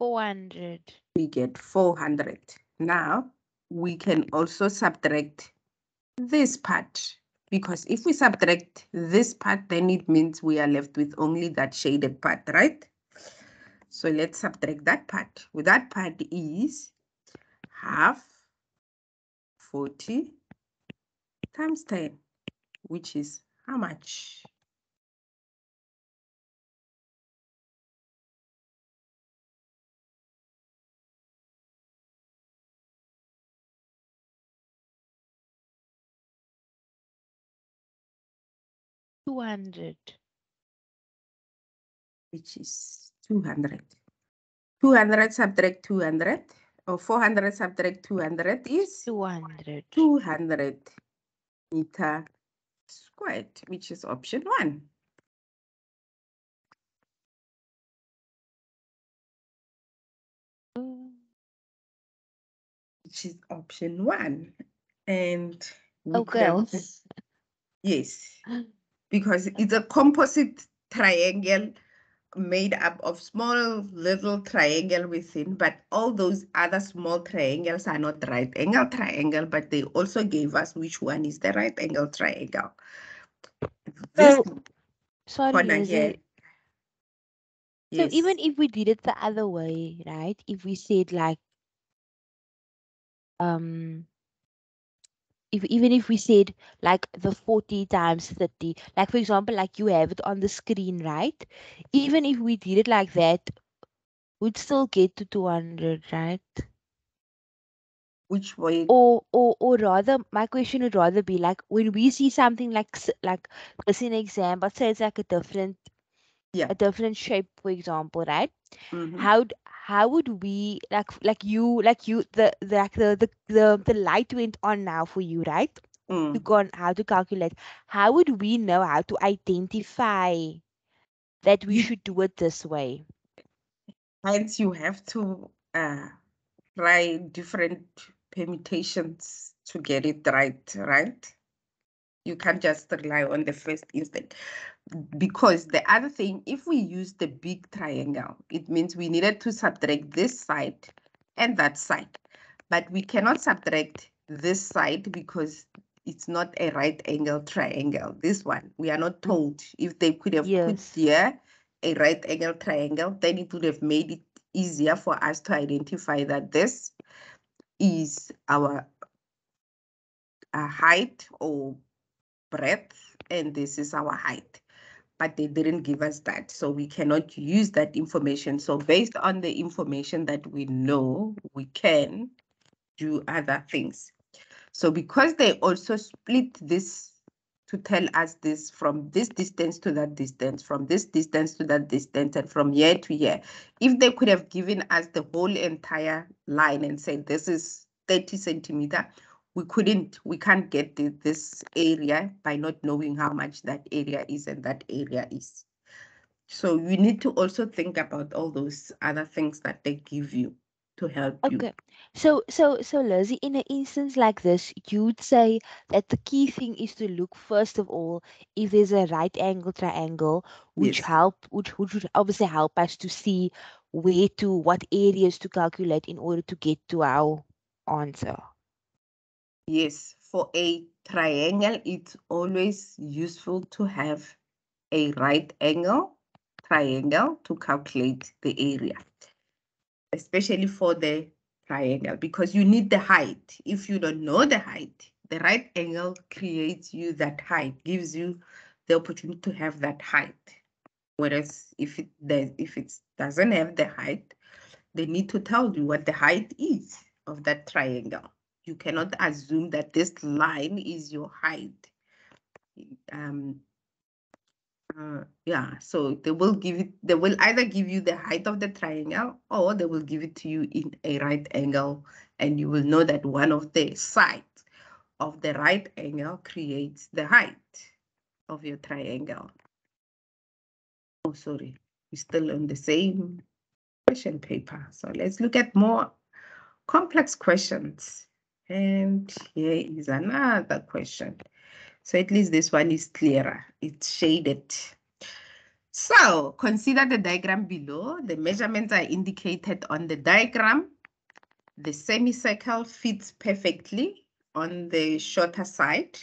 Four hundred. We get 400. Now we can also subtract this part because if we subtract this part, then it means we are left with only that shaded part, right? So let's subtract that part. Well, that part is half 40 times 10, which is how much? Two hundred. Which is 200. 200 subtract 200 or 400 subtract 200 is Two hundred. 200 meter squared, which is option one. Which is option one. And we Oh, have- girls. Yes, [laughs] because it's a composite triangle made up of small little triangle within, but all those other small triangles are not right angle triangle, but they also gave us which one is the right angle triangle. This So, Sorry, Lizzy. So even if we did it the other way, right? If we said like, um, if even if we said like the 40 times 30, like for example, like you have it on the screen, right? Even if we did it like that, we'd still get to 200, right? which way? Or, or, or rather, my question would rather be like when we see something like like this in exam, but say it's like a different Yeah. a different shape, for example, right? Mhm. how how would we like like you like you the the like the the the, the light went on now for you right to Mm. go on how to calculate how would we know how to identify that we should do it this way Hence, you have to uh, try different permutations to get it right, right? You can't just rely on the first instant. Because the other thing, if we use the big triangle, it means we needed to subtract this side and that side. But we cannot subtract this side because it's not a right angle triangle. This one, we are not told if they could have Yes. put here a right angle triangle, then it would have made it easier for us to identify that this is our uh, height or breadth, and this is our height. But they didn't give us that, so we cannot use that information. So based on the information that we know, we can do other things. So because they also split this to tell us this from this distance to that distance, from this distance to that distance, and from year to year. if they could have given us the whole entire line and said this is 30 centimeter, we couldn't, we can't get the, this area by not knowing how much that area is and that area is. So you need to also think about all those other things that they give you to help you. Okay. So so so Lizzy, in an instance like this, you'd say that the key thing is to look first of all if there's a right angle triangle, which Yes. help which, which would obviously help us to see where to what areas to calculate in order to get to our answer. Yes, for a triangle, it's always useful to have a right angle triangle to calculate the area, especially for the triangle, because you need the height. If you don't know the height, the right angle creates you that height, gives you the opportunity to have that height. Whereas if it does, if it doesn't have the height, they need to tell you what the height is of that triangle you cannot assume that this line is your height. Um, uh, yeah, so they will give it, they will either give you the height of the triangle or they will give it to you in a right angle and you will know that one of the sides of the right angle creates the height of your triangle. Oh, sorry, we're still on the same question paper. So let's look at more complex questions. And here is another question. So at least this one is clearer. It's shaded. So consider the diagram below. The measurements are indicated on the diagram. The semicircle fits perfectly on the shorter side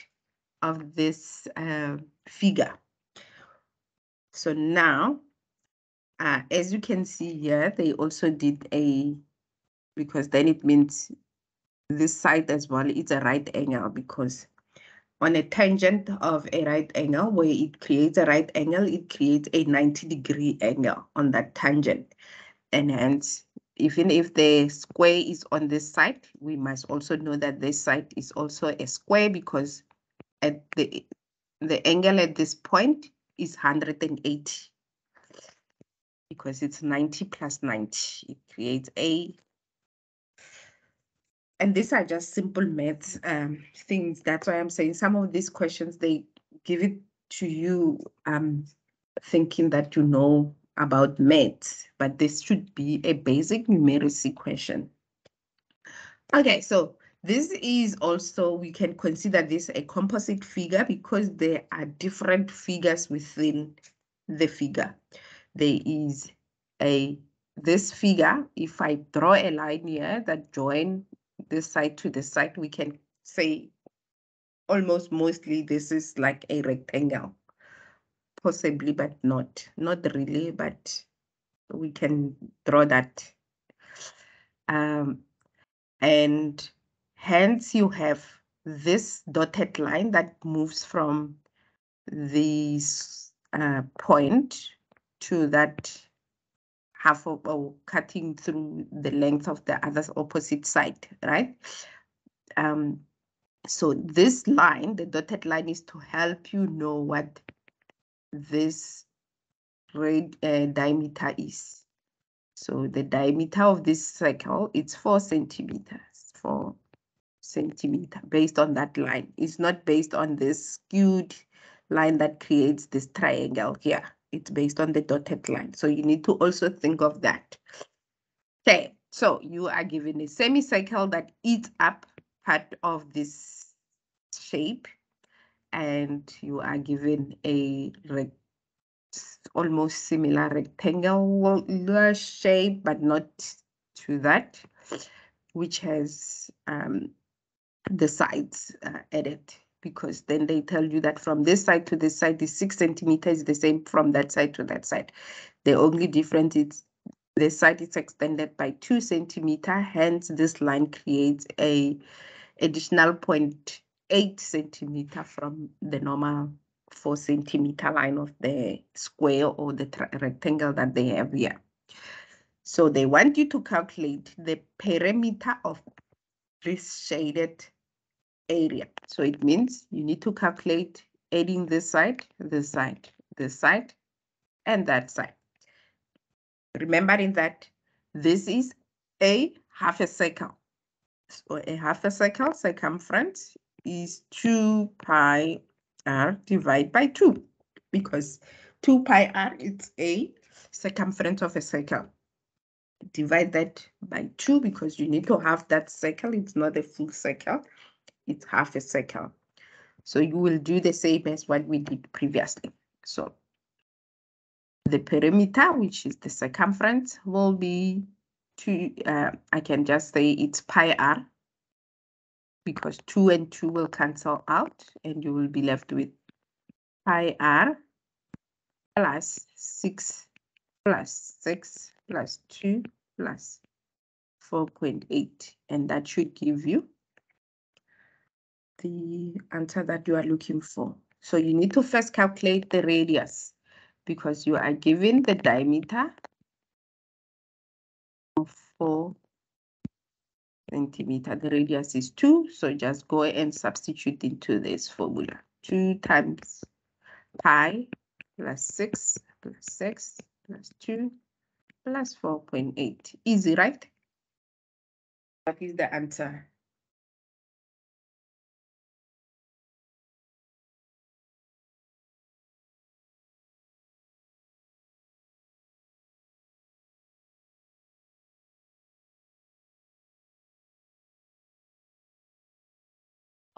of this uh, figure. So now, uh, as you can see here, they also did a, because then it means this side as well, it's a right angle because on a tangent of a right angle where it creates a right angle, it creates a 90 degree angle on that tangent. And hence, even if the square is on this side, we must also know that this side is also a square because at the, the angle at this point is 180 because it's 90 plus 90. It creates a and these are just simple maths um, things. That's why I'm saying some of these questions, they give it to you um, thinking that you know about maths, but this should be a basic numeracy question. Okay, so this is also, we can consider this a composite figure because there are different figures within the figure. There is a, this figure, if I draw a line here that join this side to this side, we can say almost mostly this is like a rectangle. Possibly, but not, not really, but we can draw that. Um, and hence you have this dotted line that moves from this uh, point to that half of or cutting through the length of the other opposite side, right? Um, so this line, the dotted line is to help you know what this rad, uh, diameter is. So the diameter of this circle, it's four centimeters, four centimeter based on that line. It's not based on this skewed line that creates this triangle here. It's based on the dotted line. So you need to also think of that. Okay, so you are given a semicircle that eats up part of this shape and you are given a almost similar rectangular shape, but not to that, which has um, the sides uh, added. Because then they tell you that from this side to this side, the six centimeter is the same from that side to that side. The only difference is the side is extended by two centimeter, hence this line creates a additional 0.8 centimeter from the normal four centimeter line of the square or the rectangle that they have here. So they want you to calculate the perimeter of this shaded area. So it means you need to calculate adding this side, this side, this side, and that side. Remembering that this is a half a circle. So a half a circle circumference is 2 pi r divided by 2 because 2 pi r is a circumference of a circle. Divide that by 2 because you need to have that circle. It's not a full circle. It's half a circle. So you will do the same as what we did previously. So the perimeter, which is the circumference, will be two, uh, I can just say it's pi r because 2 and 2 will cancel out and you will be left with pi r plus 6 plus 6 plus 2 plus 4.8 and that should give you the answer that you are looking for. So you need to first calculate the radius because you are given the diameter of 4 centimeter. The radius is 2, so just go and substitute into this formula. 2 times pi plus 6 plus 6 plus 2 plus 4.8. Easy, right? That is the answer?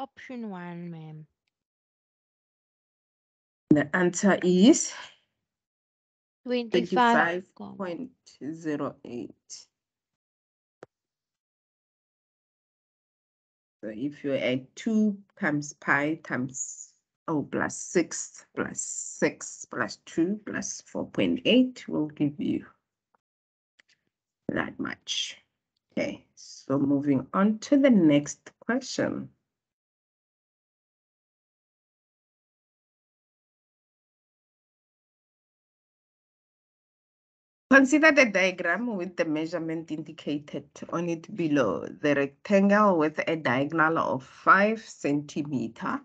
Option one, ma'am. The answer is Twenty-five. 25.08. So if you add 2 times pi times, oh, plus 6 plus 6 plus 2 plus 4.8 will give you that much. Okay, so moving on to the next question. Consider the diagram with the measurement indicated on it below. The rectangle with a diagonal of 5 centimeter.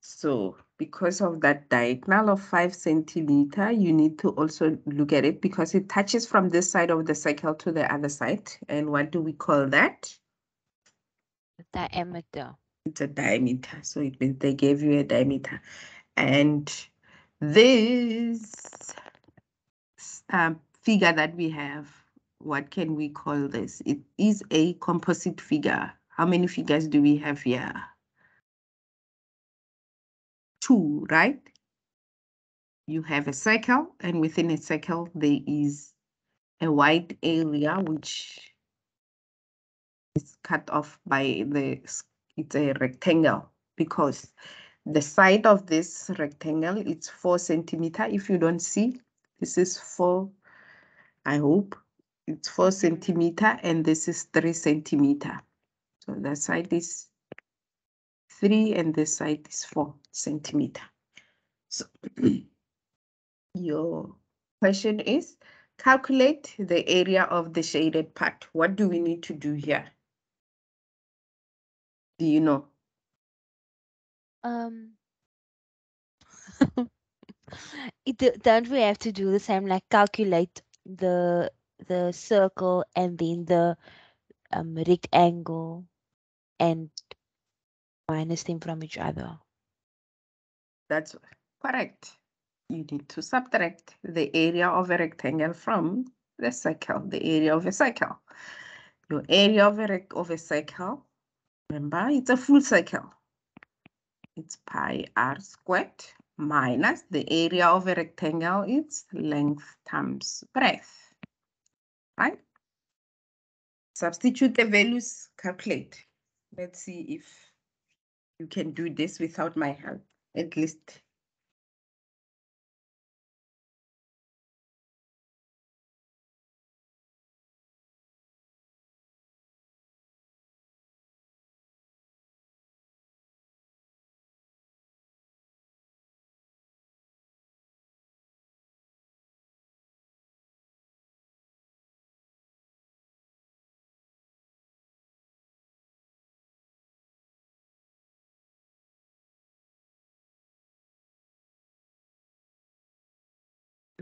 So because of that diagonal of 5 centimeter, you need to also look at it because it touches from this side of the circle to the other side. And what do we call that? Diameter. It's a diameter. So it means they gave you a diameter. And this um, figure that we have, what can we call this? It is a composite figure. How many figures do we have here? Two, right? You have a circle and within a circle there is a wide area which is cut off by the, it's a rectangle because the side of this rectangle it's four centimeter. If you don't see, this is four I hope. It's four centimeter and this is three centimeter. So that side is three and this side is four centimeter. So [clears throat] your question is calculate the area of the shaded part. What do we need to do here? Do you know? Um. [laughs] it, do- don't we have to do the same, like calculate the the circle and then the um, rectangle and minus them from each other. That's correct. You need to subtract the area of a rectangle from the circle, the area of a circle. Your area of a, of a circle, remember, it's a full circle. It's pi r squared minus the area of a rectangle, it's length times breadth, right? Substitute the values, calculate. Let's see if you can do this without my help, at least.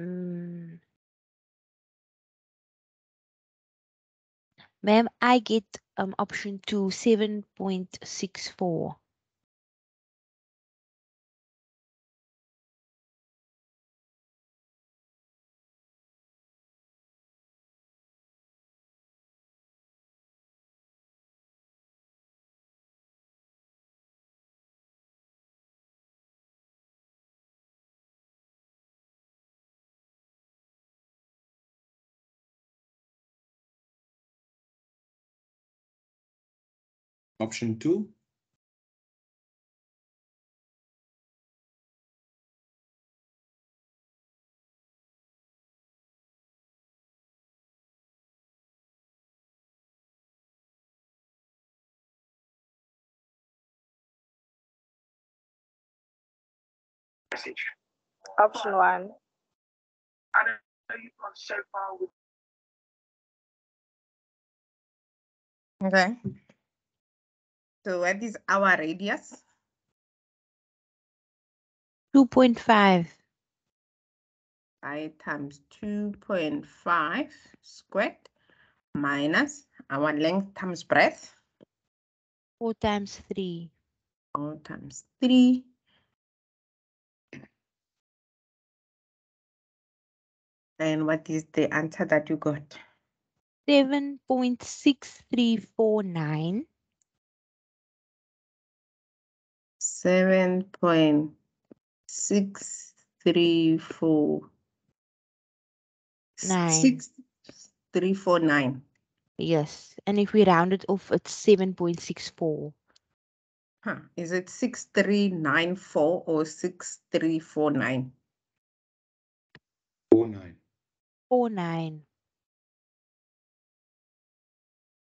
Mm. Ma'am, I get um option two, 7.64. option two. Message. Option one. I don't know you've gone so far with. Okay. So what is our radius? 2.5. I times 2.5 squared minus our length times breadth. 4 times 3. 4 times 3. And what is the answer that you got? 7.6349. Seven point six three four. Nine. Six three four nine. Yes. And if we round it off, it's seven point six four. Huh, is it six three nine four or six three four nine? four nine. Four nine.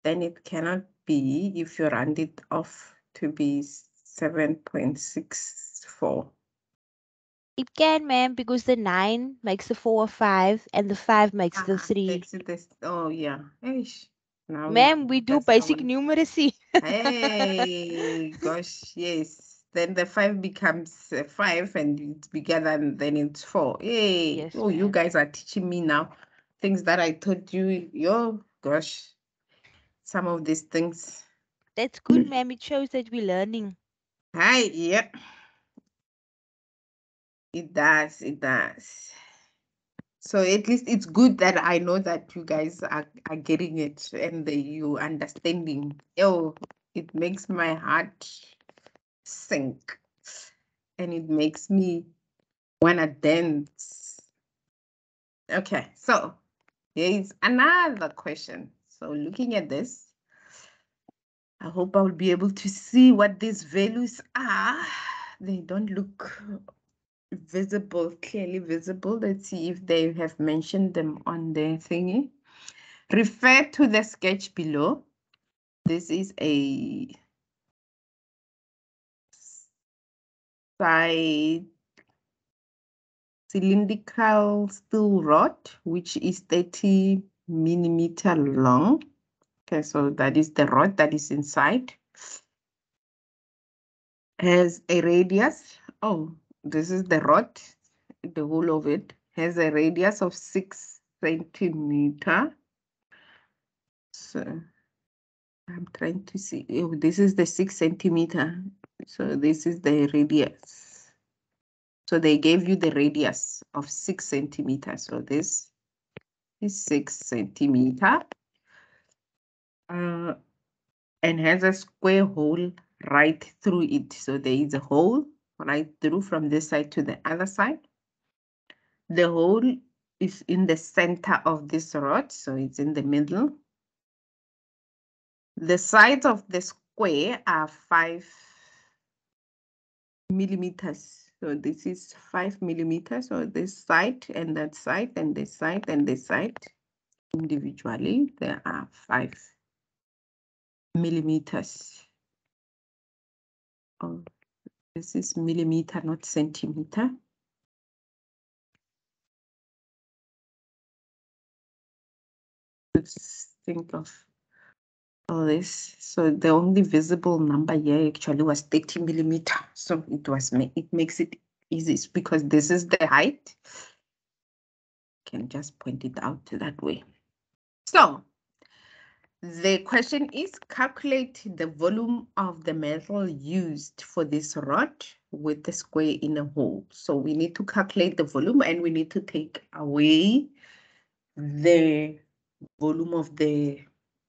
Then it cannot be if you round it off to be seven point six four. It can, ma'am, because the nine makes the four a five and the five makes the three. Makes it this, oh, yeah. Eish, now Ma'am, we do basic one. numeracy. Hey, [laughs] gosh, yes. Then the five becomes uh, five and it's bigger than then it's four. Yay. Yes, oh, you guys are teaching me now things that I taught you. Yo, gosh, some of these things. That's good, ma'am. It shows that we're learning. Hi, yep. It does, it does. So at least it's good that I know that you guys are, are getting it and the, you understanding. Oh, it makes my heart sink and it makes me wanna dance. Okay, so here is another question. So looking at this, I hope I will be able to see what these values are. They don't look visible, clearly visible. Let's see if they have mentioned them on the thingy. Refer to the sketch below. This is a side cylindrical steel rod, which is 30 millimeter long. Okay, so that is the rod that is inside. Has a radius. Oh, this is the rod, the whole of it has a radius of six centimeter. So I'm trying to see. Oh, this is the six centimeter. So this is the radius. So they gave you the radius of six centimeters. So this is six centimeter. Uh, and has a square hole right through it. So there is a hole right through from this side to the other side. The hole is in the center of this rod, so it's in the middle. The sides of the square are five millimeters. So this is five millimeters, so this side and that side and this side and this side. Individually, there are five millimeters. Oh, this is millimeter, not centimeter. Let's think of all this. So the only visible number here actually was 30 millimeter. So it was it makes it easy because this is the height. Can just point it out that way. So the question is calculate the volume of the metal used for this rod with the square in a hole. So we need to calculate the volume and we need to take away the volume of the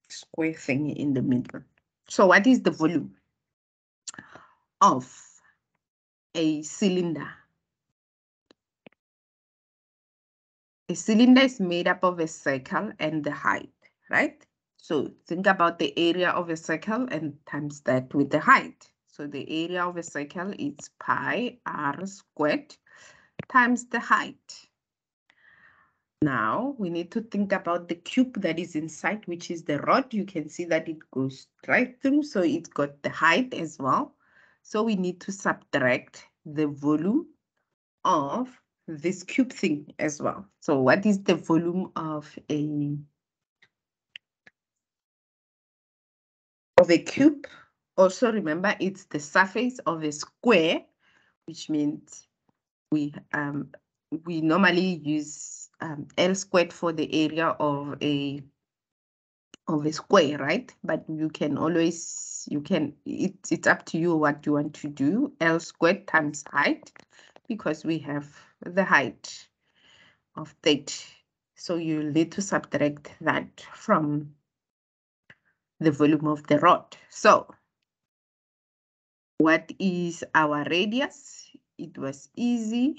square thing in the middle. So what is the volume of a cylinder? A cylinder is made up of a circle and the height, right? So think about the area of a circle and times that with the height. So the area of a circle is pi r squared times the height. Now we need to think about the cube that is inside, which is the rod. You can see that it goes right through, so it's got the height as well. So we need to subtract the volume of this cube thing as well. So what is the volume of a of a cube? Also remember it's the surface of a square, which means we um we normally use um, L squared for the area of a of a square, right? But you can always, you can, it, it's up to you what you want to do. L squared times height, because we have the height of 30. So you need to subtract that from the volume of the rod. So what is our radius? It was easy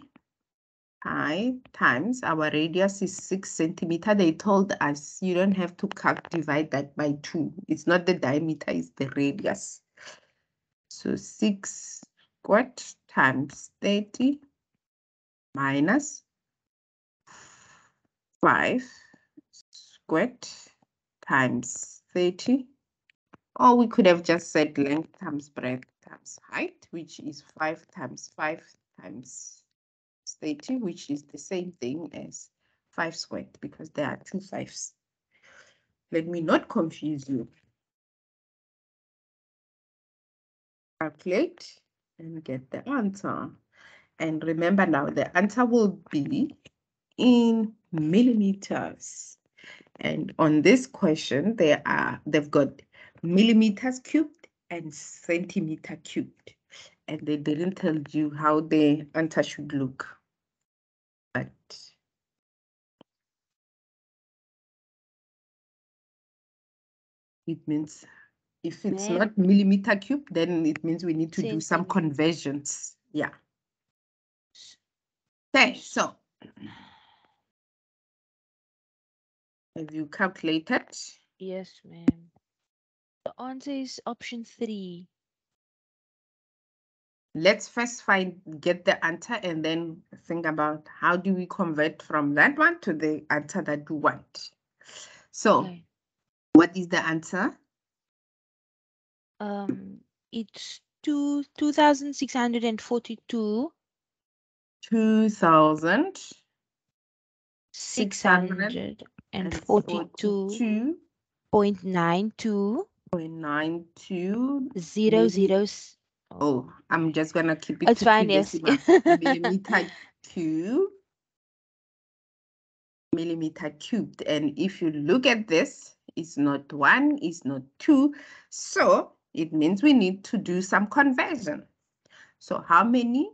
pi times our radius is six centimeter. They told us you don't have to cut, divide that by two. It's not the diameter, it's the radius. So six squared times 30 minus five squared times 30. Or we could have just said length times breadth times height, which is five times five times 30, which is the same thing as 5 squared because there are two fives. Let me not confuse you. Calculate and get the answer. And remember now, the answer will be in millimeters. And on this question, they are they've got millimeters cubed and centimeter cubed. And they didn't tell you how the answer should look but it means if it's not millimeter cube, then it means we need to do some conversions. Yeah. Okay, so have you calculated? Yes, ma'am. The answer is option three. Let's first find get the answer and then think about how do we convert from that one to the answer that we want. So Okay. what is the answer? Um, it's two two thousand six hundred and forty-two, Two thousand six 600 hundred and and forty-two forty-two point nine two point nine two. zero Maybe- Oh, I'm just gonna keep it. It's to fine, two yes. Millimeter [laughs] cube. Millimeter cubed. And if you look at this, it's not one, it's not two. So it means we need to do some conversion. So how many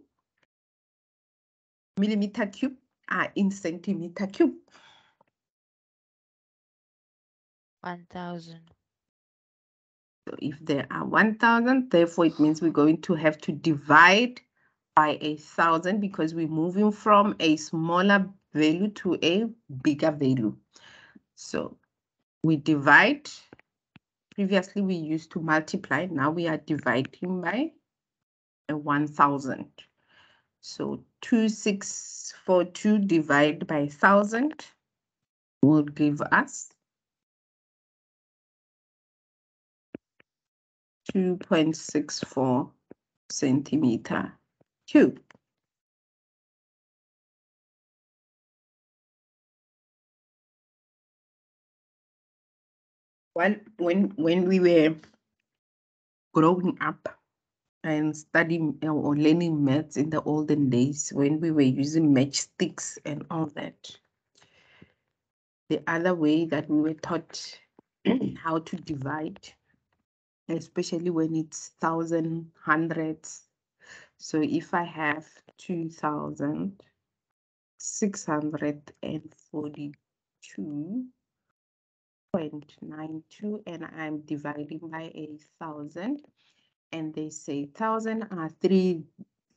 millimeter cube are in centimeter cube? One thousand. So if there are 1,000, therefore it means we're going to have to divide by a thousand because we're moving from a smaller value to a bigger value. So we divide. Previously we used to multiply, now we are dividing by a 1000. So 2642 divided by 1000 will give us 2.64 centimeter cube. Well, when when we were growing up and studying uh, or learning maths in the olden days, when we were using matchsticks and all that, the other way that we were taught [clears throat] how to divide, especially when it's thousand, hundreds. So if I have two thousand six hundred and forty-two point nine two, and I'm dividing by a thousand, and they say thousand are three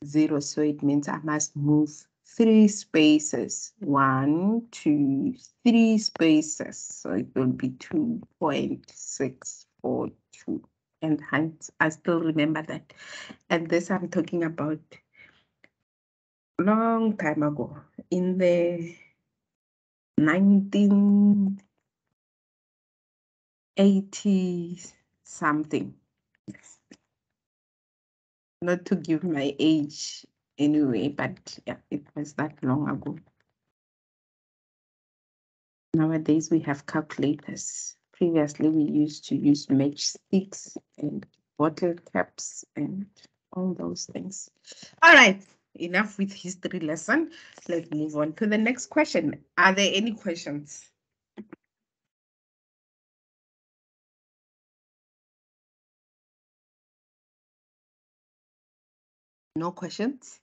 zeros, so it means I must move three spaces. One, two, three spaces. So it will be 2.642. And hence, I still remember that. And this I'm talking about long time ago in the 1980 something. Not to give my age anyway, but yeah, it was that long ago. Nowadays we have calculators. Previously we used to use matchsticks and bottle caps and all those things. All right, enough with history lesson. Let's move on to the next question. Are there any questions? No questions?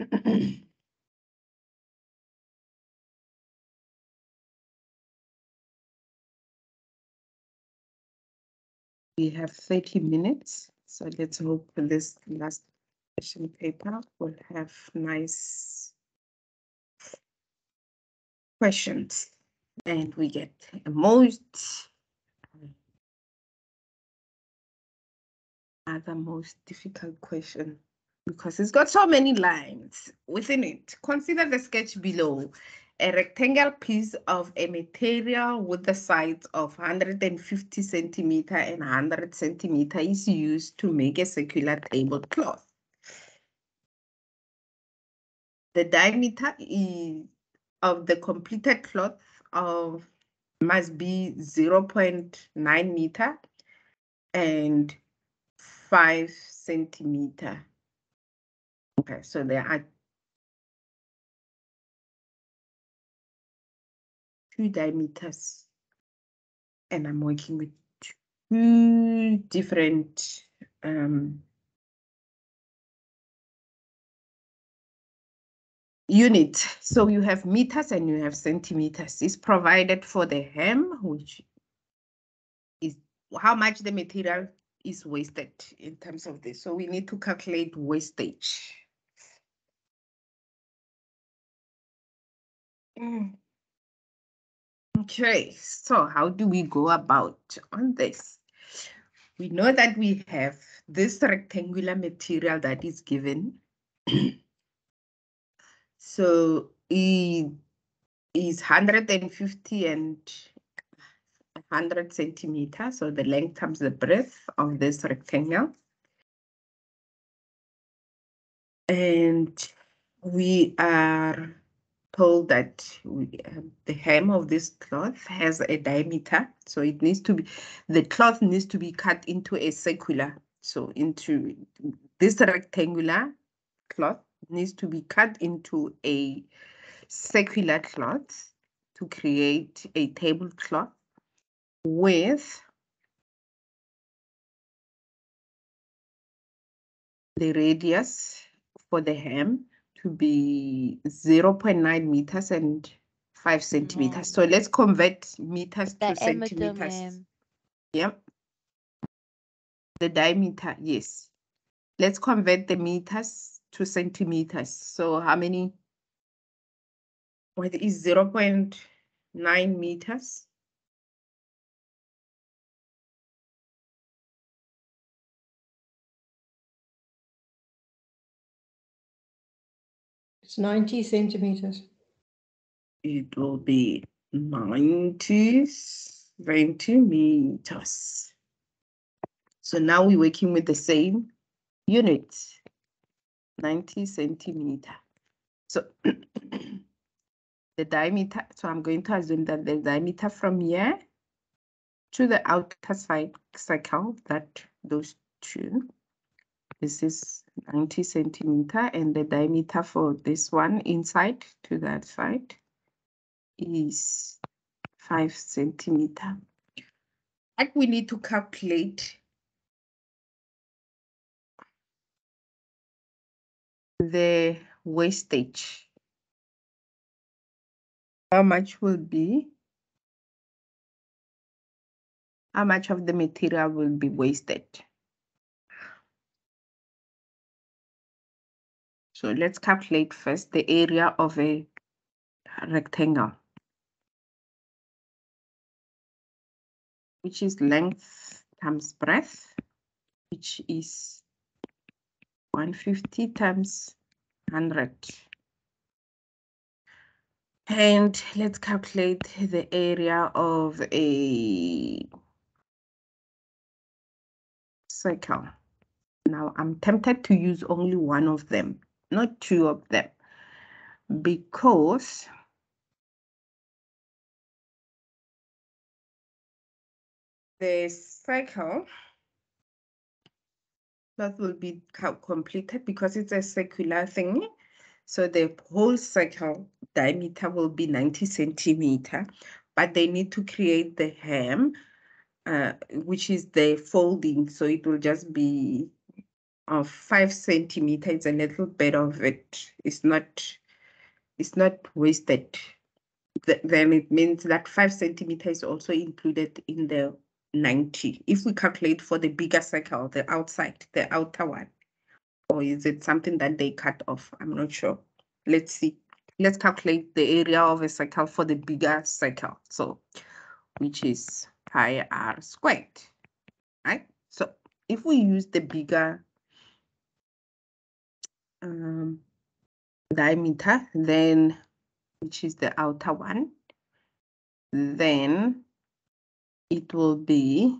[clears throat] We have 30 minutes, so let's hope this last question paper will have nice questions and we get a most other most difficult question because it's got so many lines within it. Consider the sketch below. A rectangular piece of a material with the sides of 150 centimeter and 100 centimeter is used to make a circular tablecloth. The diameter of the completed cloth of must be 0.9 meter and 5 centimeter. Okay, so there are two diameters and I'm working with two different um, units. So you have meters and you have centimeters. It's provided for the hem, which is how much the material is wasted in terms of this. So we need to calculate wastage. Mm. Okay, so how do we go about on this? We know that we have this rectangular material that is given. [clears throat] so it is 150 and 100 centimeters, so the length times the breadth of this rectangle. And we are told that we, uh, the hem of this cloth has a diameter, so it needs to be, the cloth needs to be cut into a circular, so into this rectangular cloth needs to be cut into a circular cloth to create a tablecloth with the radius for the hem to be 0.9 meters and 5 centimeters. So let's convert meters to Diameter, centimeters. ma'am. Yep. The diameter, yes. Let's convert the meters to centimeters. So how many? What is 0.9 meters? It's 90 centimeters. It will be 90 centimeters. So now we're working with the same unit, 90 centimeter. So [clears throat] the diameter, so I'm going to assume that the diameter from here to the outer side circle, that those two, this is 90 centimeter and the diameter for this one inside to that side is five centimeter. And we need to calculate the wastage. How much will be? How much of the material will be wasted? So let's calculate first the area of a rectangle. Which is length times breadth, which is 150 times 100. And let's calculate the area of a circle. Now I'm tempted to use only one of them, not two of them, because the circle that will be completed because it's a circular thing. So the whole circle diameter will be 90 centimeter, but they need to create the hem, uh, which is the folding. So it will just be of five centimeter. It's a little bit of it. It's not, it's not wasted. Th then it means that five centimeter is also included in the 90. If we calculate for the bigger circle, the outside, the outer one, or is it something that they cut off? I'm not sure. Let's see. Let's calculate the area of a circle for the bigger circle. So, which is pi r squared, right? So if we use the bigger um, diameter, then which is the outer one, then it will be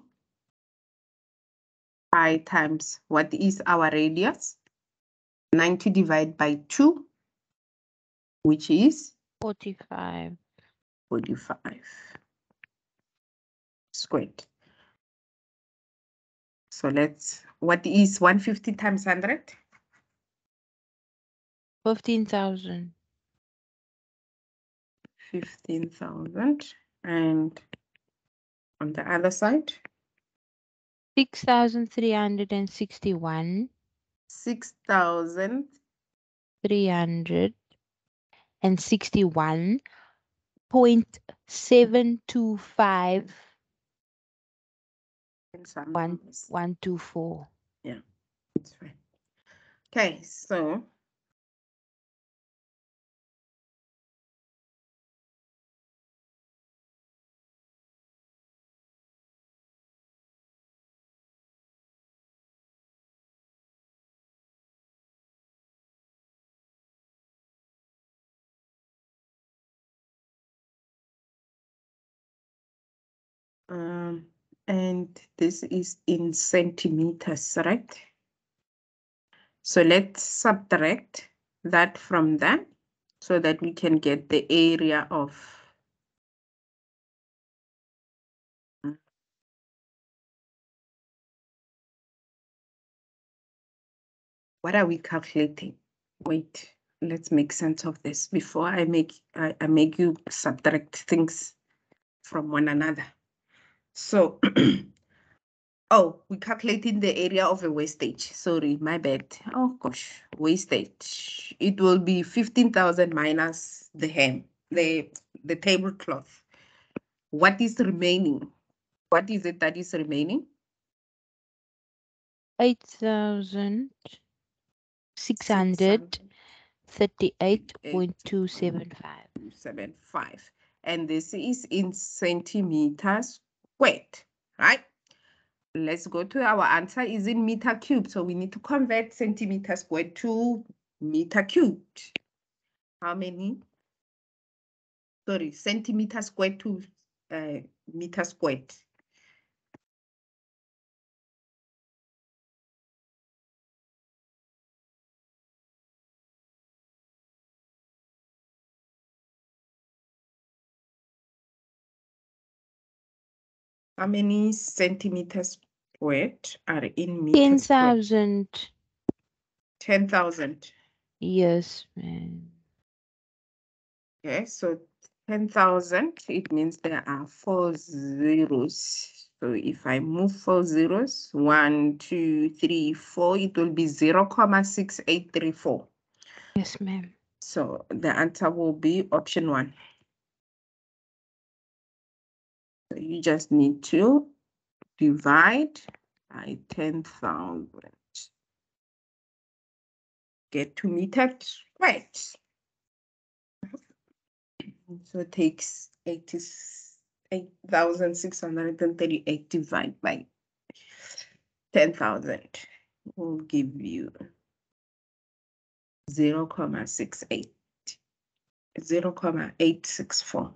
pi times what is our radius? 90 divided by 2, which is 45. 45 squared. So let's, what is 150 times 100? 15,000. 15,000 and on the other side, 6,361. 6,000 361.725 and some One- numbers. 124. That's right. Okay, so and this is in centimeters, right? So let's subtract that from that so that we can get the area of what are we calculating? Wait, let's make sense of this before I make I, I make you subtract things from one another. So, [clears throat] oh, we're calculating the area of a wastage. Sorry, my bad. Oh gosh, wastage. It will be 15,000 minus the hem, the, the tablecloth. What is remaining? What is it that is remaining? 8,638.275. 75. And this is in centimeters squared, right? Let's go to our answer is in meter cubed. So we need to convert centimeter squared to meter cubed. how many? Sorry, centimeter squared to uh, meter squared. How many centimeters squared are in meters? Ten squared? thousand. Ten thousand. Yes, ma'am. Okay, so ten thousand, it means there are four zeros. So if I move four zeros, one, two, three, four, it will be zero comma six eight three four. Yes, ma'am. So the answer will be option one. So you just need to divide by 10,000. Get to meter squared. So it takes 8,638 divided by 10,000 will give you 0, 0,68, 0, 0,864.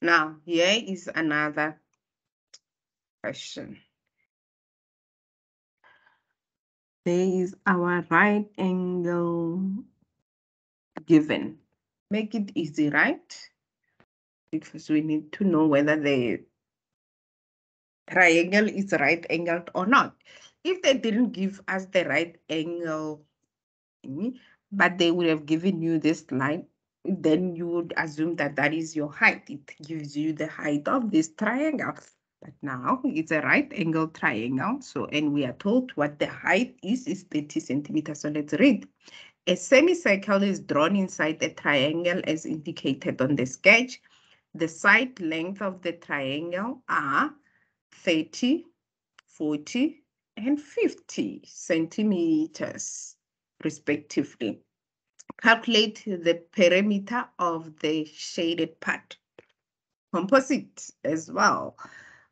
Now, here is another question. There is our right angle given. Make it easy, right? Because we need to know whether the triangle is right angled or not. If they didn't give us the right angle, but they would have given you this line, then you would assume that that is your height. It gives you the height of this triangle. But now it's a right angle triangle. So, and we are told what the height is, is 30 centimeters. So let's read. A semicircle is drawn inside a triangle as indicated on the sketch. The side length of the triangle are 30, 40, and 50 centimeters respectively. Calculate the perimeter of the shaded part. Composite as well.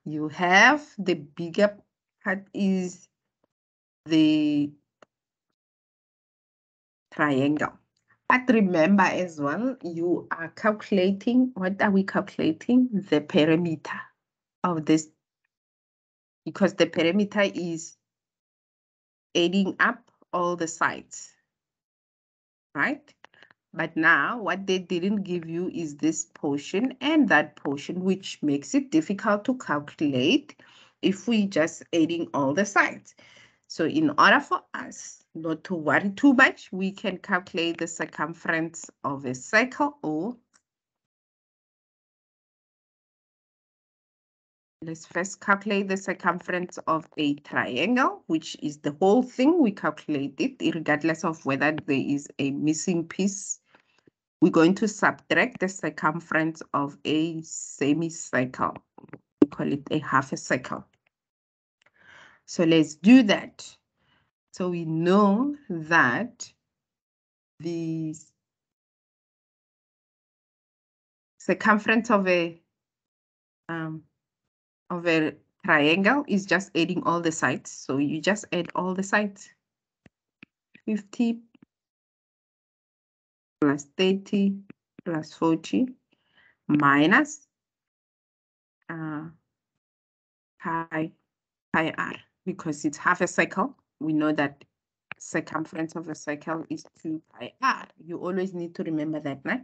You have the bigger part is the triangle. But remember as well, you are calculating, what are we calculating? The perimeter of this, because the perimeter is adding up all the sides, right? But now what they didn't give you is this portion and that portion, which makes it difficult to calculate if we just adding all the sides. So in order for us not to worry too much, we can calculate the circumference of a circle or let's first calculate the circumference of a triangle, which is the whole thing. We calculate it regardless of whether there is a missing piece. We're going to subtract the circumference of a semicircle. We call it a half a circle. So let's do that. So we know that the circumference of a um, of a triangle is just adding all the sides. So you just add all the sides. 50 plus 30 plus 40 minus uh, pi, pi r because it's half a circle. We know that circumference of a circle is 2 pi r. You always need to remember that, right?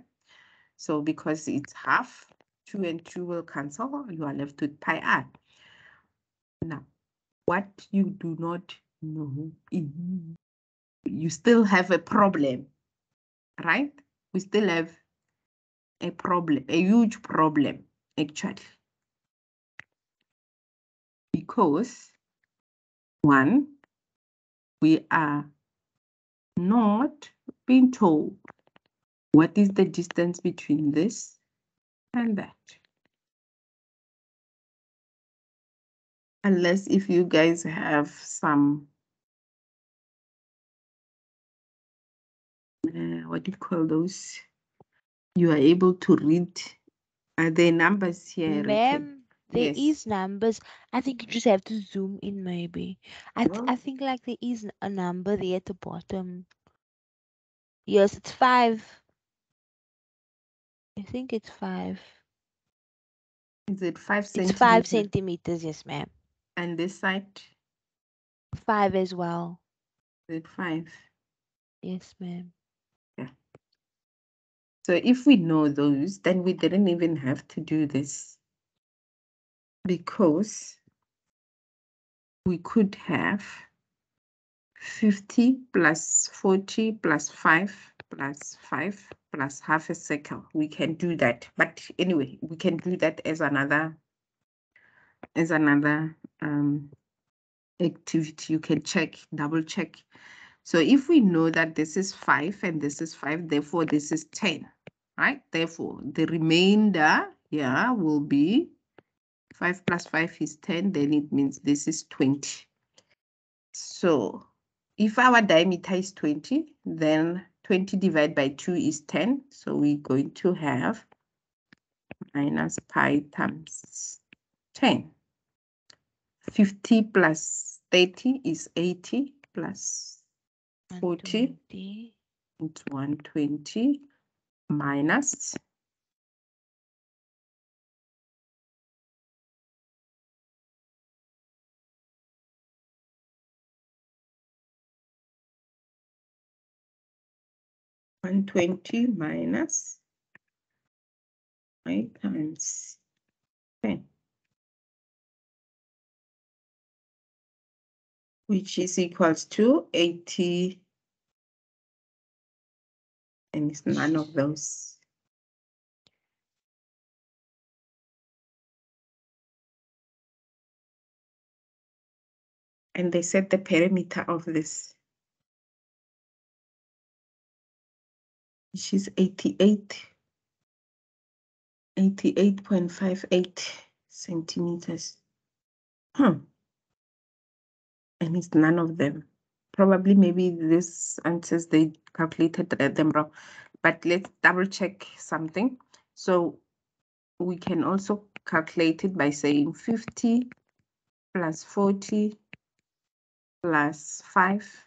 So because it's half, 2 and 2 will cancel, you are left with pi r. Now, what you do not know, you still have a problem, right? We still have a problem, a huge problem, actually. Because, one, we are not being told what is the distance between this and that. Unless if you guys have some, uh, what do you call those? you are able to read are there numbers here? Ma'am, there is Yes. numbers. I think you just have to zoom in maybe. I th- No? I think like there is a number there at the bottom. Yes, it's five. I think it's five. Is it five It's centimeters? five centimeters, yes, ma'am. And this side, Five as well. is it five? Yes, ma'am. So if we know those, then we didn't even have to do this. Because we could have 50 plus 40 plus 5 plus 5 plus half a circle. We can do that. But anyway, we can do that as another as another um, activity. You can check, double check. So if we know that this is 5 and this is 5, therefore this is 10, right? Therefore, the remainder yeah, will be 5 plus 5 is 10, then it means this is 20. So if our diameter is 20, then 20 divided by 2 is 10. So we're going to have minus pi times 10. 50 plus 30 is 80 plus 40 120. it's 120 minus One twenty minus five times ten. Which is equals to eighty. And it's none of those. And they set the perimeter of this. Which is eighty-eight. Eighty-eight point five eight centimeters. Hmm. And it's none of them. Probably maybe this answers they calculated th- them wrong. But let's double check something. So we can also calculate it by saying fifty plus forty plus five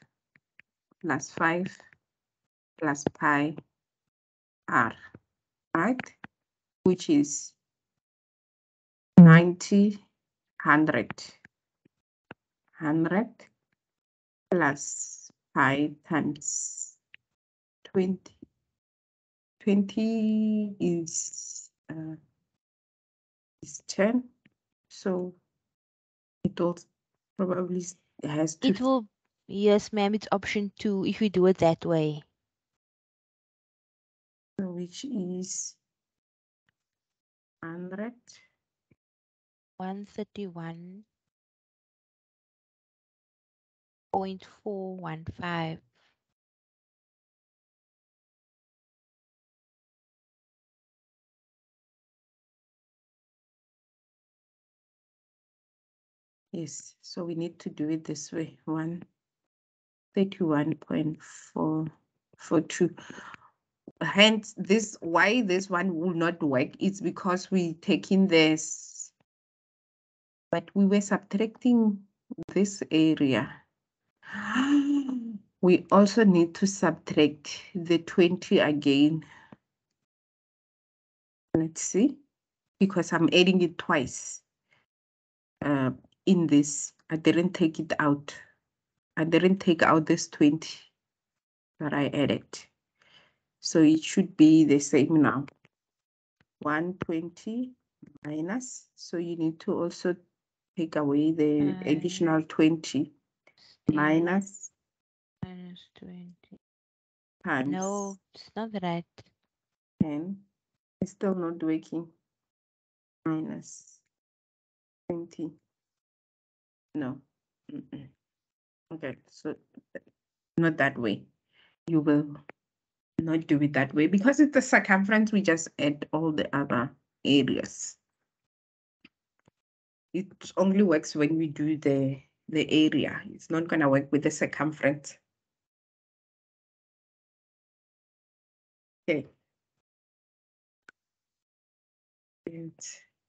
plus five plus pi r, right? Which is 90, 100. 100 plus pi times 20. 20 is, uh, is 10. So it also probably has to It will, yes, ma'am, it's option two if we do it that way which is 100. 131.415. Yes, so we need to do it this way, 131.442. Hence, this, why this one will not work, it's because we taking this. But we were subtracting this area. [gasps] We also need to subtract the twenty again. Let's see, because I'm adding it twice. Uh, in this, I didn't take it out. I didn't take out this twenty that I added. So it should be the same now. One twenty minus, so you need to also take away the Uh, additional twenty minus. minus Minus twenty. times No, it's not right. ten. It's still not working. Minus twenty. No. Mm-mm. Okay, so not that way. You will not do it that way because it's the circumference, we just add all the other areas. It only works when we do the, the area. It's not gonna work with the circumference. Okay. And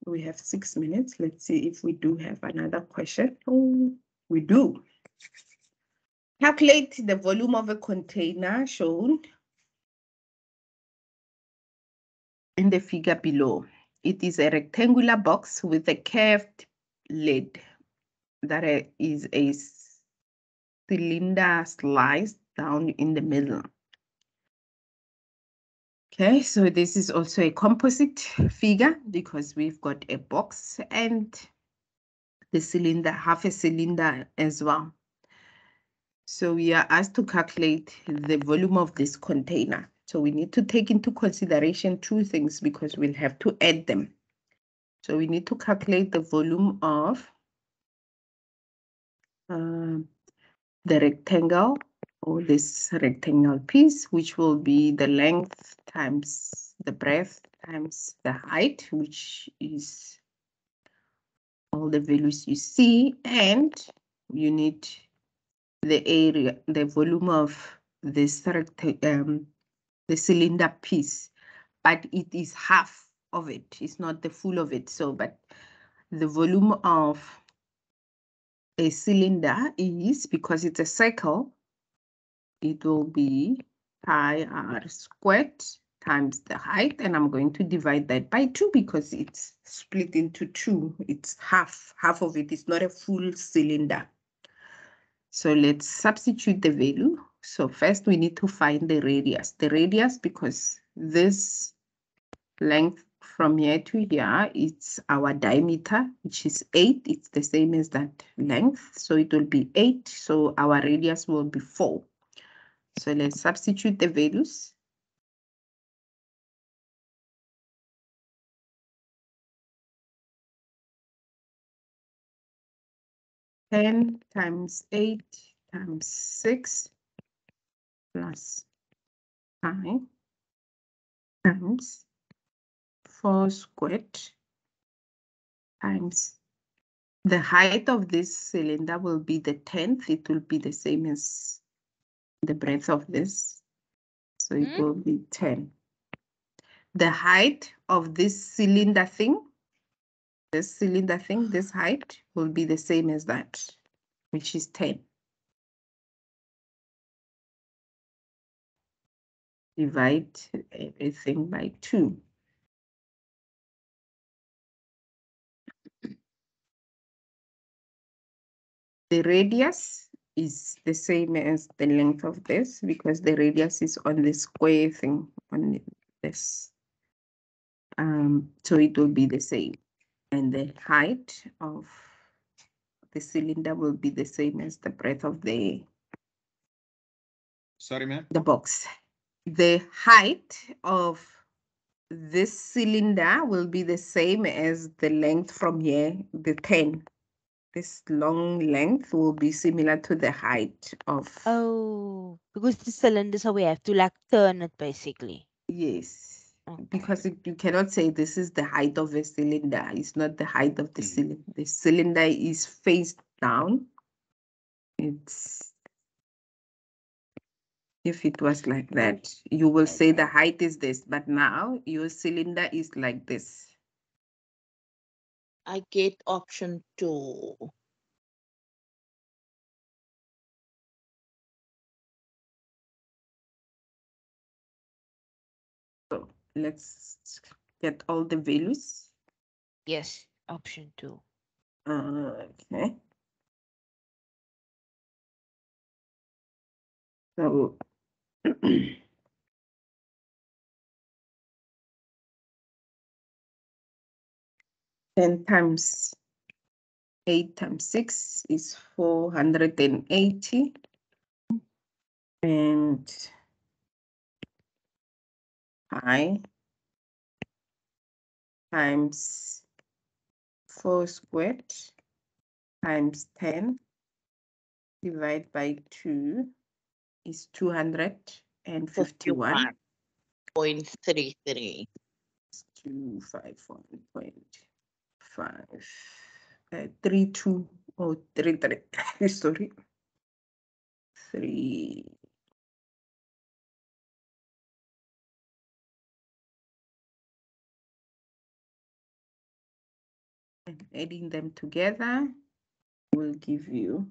we have six minutes. Let's see if we do have another question. Oh, we do. Calculate the volume of a container shown in the figure below. It is a rectangular box with a curved lid that is a cylinder sliced down in the middle. Okay, so this is also a composite figure because we've got a box and the cylinder, half a cylinder as well. So we are asked to calculate the volume of this container. So we need to take into consideration two things because we'll have to add them. So we need to calculate the volume of um, the rectangle or this rectangle piece, which will be the length times the breadth times the height, which is all the values you see, and you need the area, the volume of this recta- um, the cylinder piece, but it is half of it. It's not the full of it. So, but the volume of a cylinder is because it's a circle, it will be pi r squared times the height, and I'm going to divide that by two because it's split into two. It's half, half of it is not a full cylinder. So let's substitute the value. So first we need to find the radius. The radius because this length from here to here, it's our diameter, which is eight. It's the same as that length. So it will be eight. So our radius will be four. So let's substitute the values. Ten times eight times six plus nine times four squared times the height of this cylinder will be the tenth. It will be the same as the breadth of this. So it Mm. will be ten. The height of this cylinder thing, this cylinder thing, this height will be the same as that, which is ten. Divide everything by two. The radius is the same as the length of this because the radius is on the square thing on this. Um, so it will be the same. And the height of the cylinder will be the same as the breadth of the, Sorry, ma'am. the box. The height of this cylinder will be the same as the length from here, the 10. This long length will be similar to the height of. Oh, because the cylinder, so we have to like turn it basically. Yes, Okay. because it, you cannot say this is the height of a cylinder. It's not the height of the Mm. cylinder. The cylinder is face down. It's if it was like that, you will say the height is this, but now your cylinder is like this. I get option two. So let's get all the values. Yes, option two. Uh, okay. So [clears throat] ten times eight times six is four hundred and eighty. And pi times four squared times ten divided by two is two hundred and fifty-one. Point three three. Two five one point five, uh, three or three three. [laughs] Sorry, three. and adding them together will give you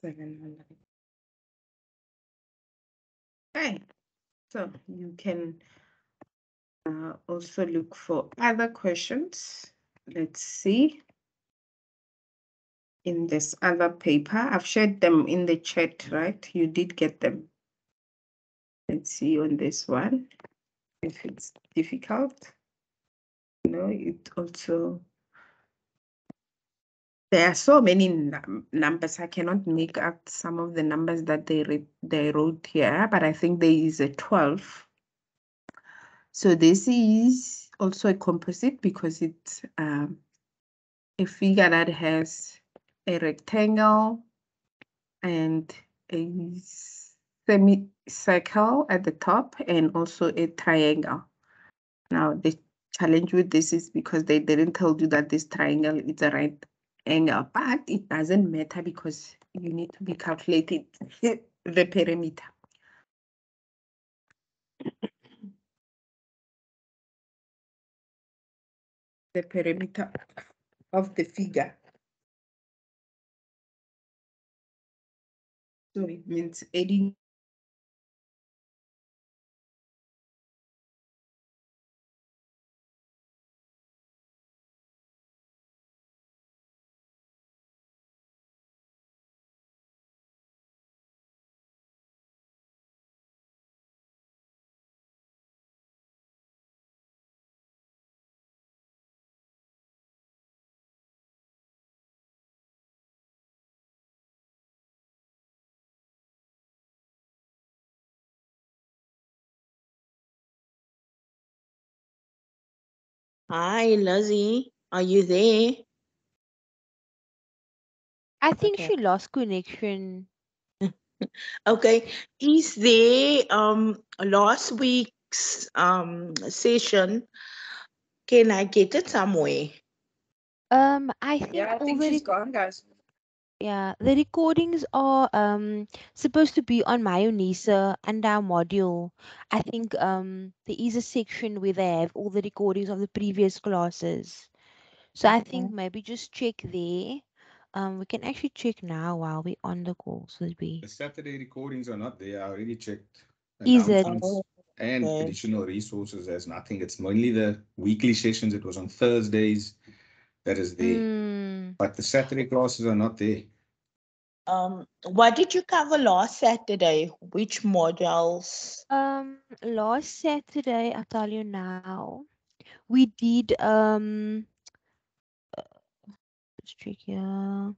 seven. Okay, so you can uh, also look for other questions. Let's see. In this other paper, I've shared them in the chat, right? You did get them. Let's see on this one, if it's difficult. No, it also, there are so many num- numbers, I cannot make out some of the numbers that they read, they wrote here, but I think there is a twelve. So this is also a composite because it's um, a figure that has a rectangle and a semicircle at the top and also a triangle. Now the challenge with this is because they didn't tell you that this triangle is a right angle, uh, but it doesn't matter because you need to be calculated [laughs] the perimeter. [clears throat] the perimeter of the figure. So it means adding Hi, Lizzy. Are you there? I think Okay. she lost connection. [laughs] Okay. Is there um last week's um session? Can I get it somewhere? Um, I think Yeah, I think the she's rec- gone, guys. Yeah the recordings are um supposed to be on myUnisa and our module. I think um there is a section where they have all the recordings of the previous classes. So I think maybe just check there. Um, we can actually check now while we're on the call. So it'd be The Saturday recordings are not there. I already checked. Is it? Announcements And okay. additional resources, there's nothing. It's mainly the weekly sessions. It was on Thursdays. That is there. Mm, But the Saturday classes are not there. Um, what did you cover last Saturday? Which modules? um, last Saturday, I'll tell you now, we did um. uh, Let's check here.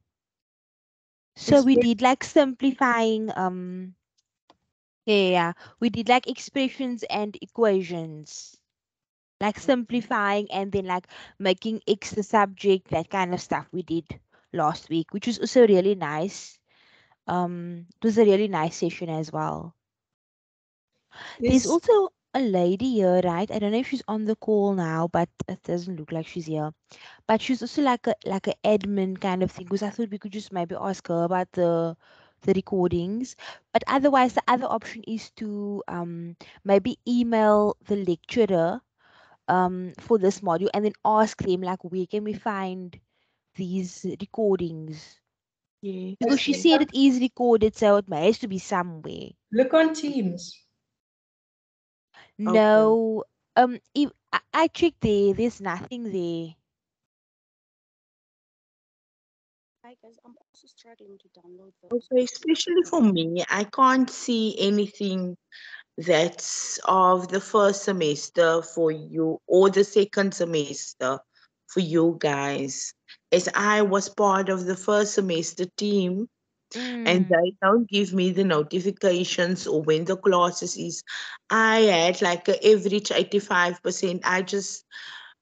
So we did like simplifying um. Yeah, yeah, yeah. we did like expressions and equations, like simplifying and then like making x the subject, that kind of stuff we did last week, which was also really nice. Um, it was a really nice session as well. There's also a lady here, right? I don't know if she's on the call now, but it doesn't look like she's here. But she's also like a like a admin kind of thing, because I thought we could just maybe ask her about the the recordings. But otherwise, the other option is to um maybe email the lecturer um for this module and then ask them like where can we find these recordings? Yeah. Because she said it is recorded, so it may has to be somewhere. Look on Teams. No, um, if I, I checked there, there's nothing there. Hi guys, I'm also struggling to download those. Okay, especially for me, I can't see anything that's of the first semester for you or the second semester for you guys. As I was part of the first semester team, and Mm, they don't give me the notifications or when the classes is. I had like a average 85%. I just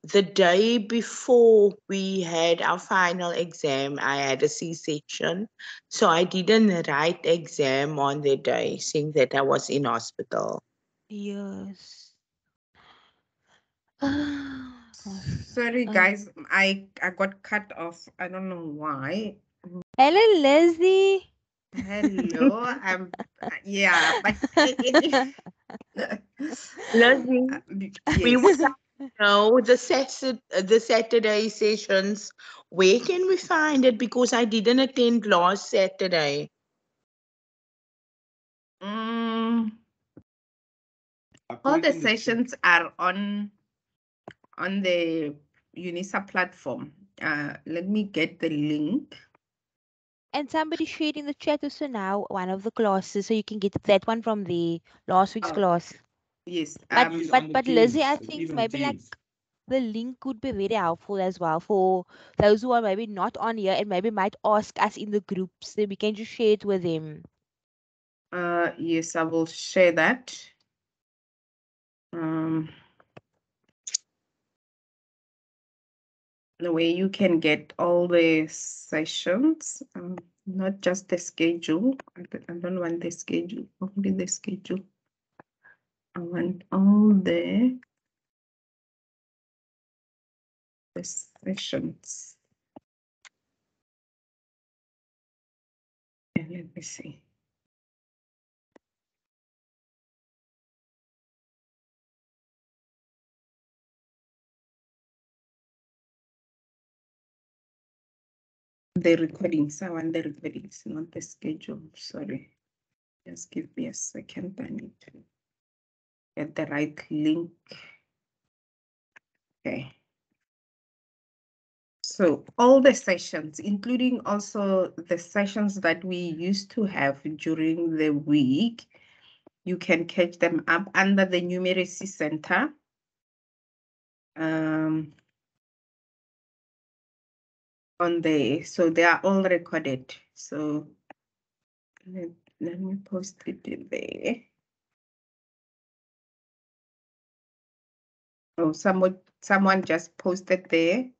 the day before we had our final exam, I had a C-section. So I didn't write exam on the day, seeing that I was in hospital. yes. Gosh. [sighs] Sorry, Um, guys, I I got cut off. I don't know why. Hello, Leslie. Hello, [laughs] I'm, yeah, but [laughs] it- Lizzy, Uh, we would yes. like to know the Sat- the Saturday sessions. Where can we find it? Because I didn't attend last Saturday. Mm, all the sessions are on on the UNISA platform. Uh, let me get the link. And somebody shared in the chat also now one of the classes, so you can get that one from the last week's Oh, class. Yes, But um, but but Lizzy, I think maybe like the link would be very helpful as well for those who are maybe not on here and maybe might ask us in the groups. Then we can just share it with them. uh, yes, I will share that. Um, the way you can get all the sessions, um, not just the schedule. I don't, I don't want the schedule, only the schedule. I want all the sessions. And let me see. The recordings, I want the recordings, not the schedule, sorry. Just give me a second, I need to get the right link. Okay. So all the sessions, including also the sessions that we used to have during the week, you can catch them up under the numeracy center. Um, on there, so they are all recorded. So let, let me post it in there. Oh, someone someone just posted there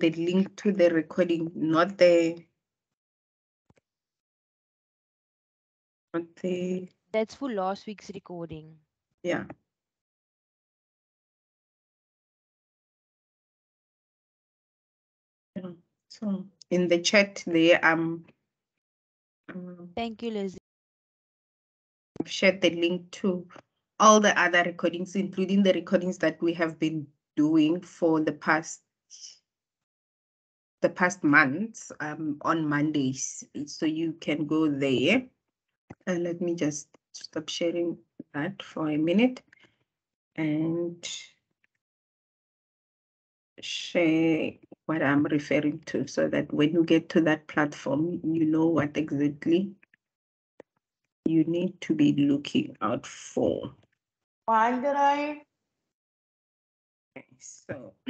the link to the recording, not the not the That's for last week's recording. yeah. Yeah, So in the chat there, um, um, Thank you, Lizzy. I've shared the link to all the other recordings, including the recordings that we have been doing for the past the past months um, on Mondays. So you can go there. And let me just stop sharing that for a minute and share what I'm referring to so that when you get to that platform, you know what exactly you need to be looking out for. Why did I? Okay, so [clears throat]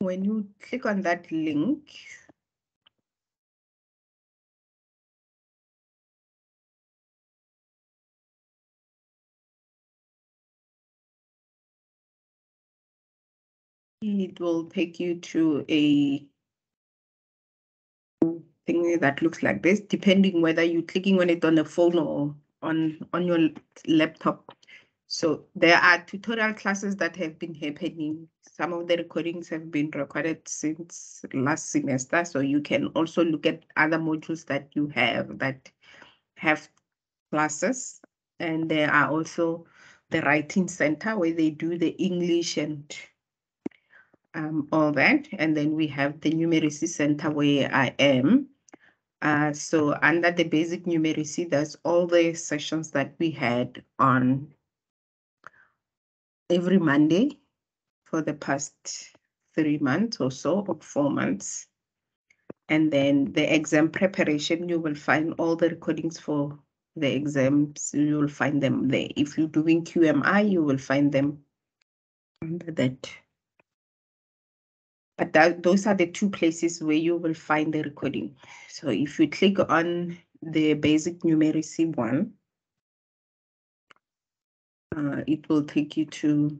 when you click on that link, it will take you to a thing that looks like this, depending whether you're clicking on it on a phone or on, on your laptop. So there are tutorial classes that have been happening. Some of the recordings have been recorded since last semester. So you can also look at other modules that you have that have classes. And there are also the writing center where they do the English and um, all that. And then we have the numeracy center where I am. Uh, so under the basic numeracy, there's all the sessions that we had on every Monday for the past three months or so, or four months. And then the exam preparation, you will find all the recordings for the exams. You will find them there. If you're doing QMI, you will find them under that. But that, those are the two places where you will find the recording. So if you click on the basic numeracy one, uh, it will take you to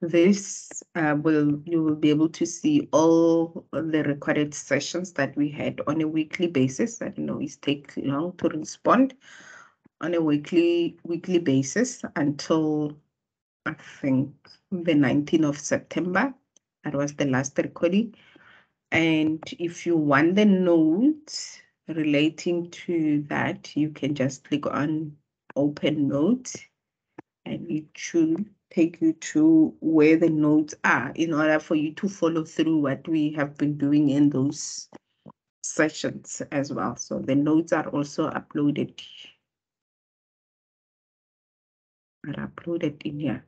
this. Uh, will you will be able to see all the recorded sessions that we had on a weekly basis. I know it takes long to respond on a weekly weekly basis until I think the 19th of September. That was the last recording. And if you want the notes relating to that, you can just click on open notes and it should take you to where the notes are in order for you to follow through what we have been doing in those sessions as well. So the notes are also uploaded. Are uploaded in here.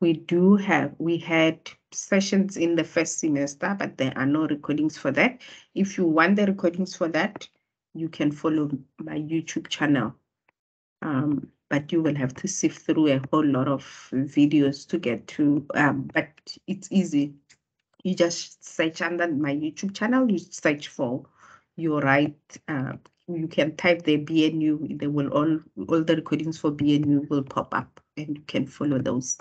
We do have, we had sessions in the first semester, but there are no recordings for that. If you want the recordings for that, you can follow my YouTube channel. Um, but you will have to sift through a whole lot of videos to get to, um, but it's easy. You just search under my YouTube channel, you search for your right, uh, you can type the BNU, they will all, all the recordings for BNU will pop up and you can follow those.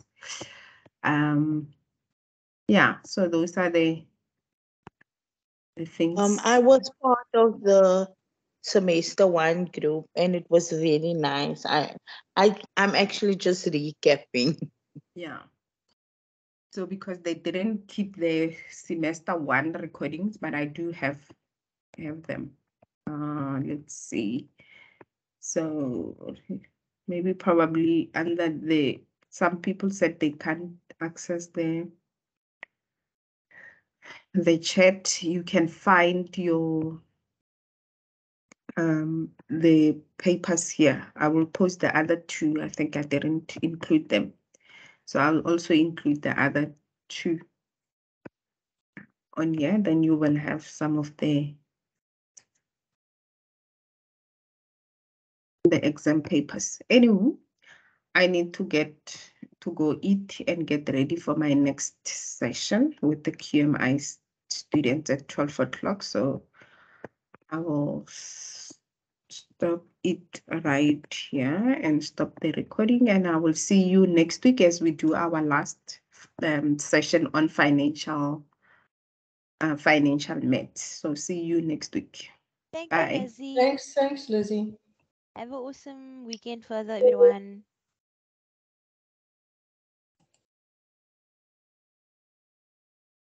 Um, yeah, so those are the, the things. Um, I was part of the semester one group and it was really nice. I I I'm actually just recapping. Yeah. So because they didn't keep the semester one recordings, but I do have have them. Uh, let's see. So maybe probably and under the some people said they can't access the the chat. You can find your um, the papers here. I will post the other two. I think I didn't include them. So I'll also include the other two on here. Then you will have some of the the exam papers. Anyway, I need to get to go eat and get ready for my next session with the QMI students at 12 o'clock. So I will stop it right here and stop the recording and I will see you next week as we do our last um, session on financial uh, financial math. So see you next week. Thank Bye. you, Lizzy. Thanks, thanks, Lizzy. Have an awesome weekend further, everyone.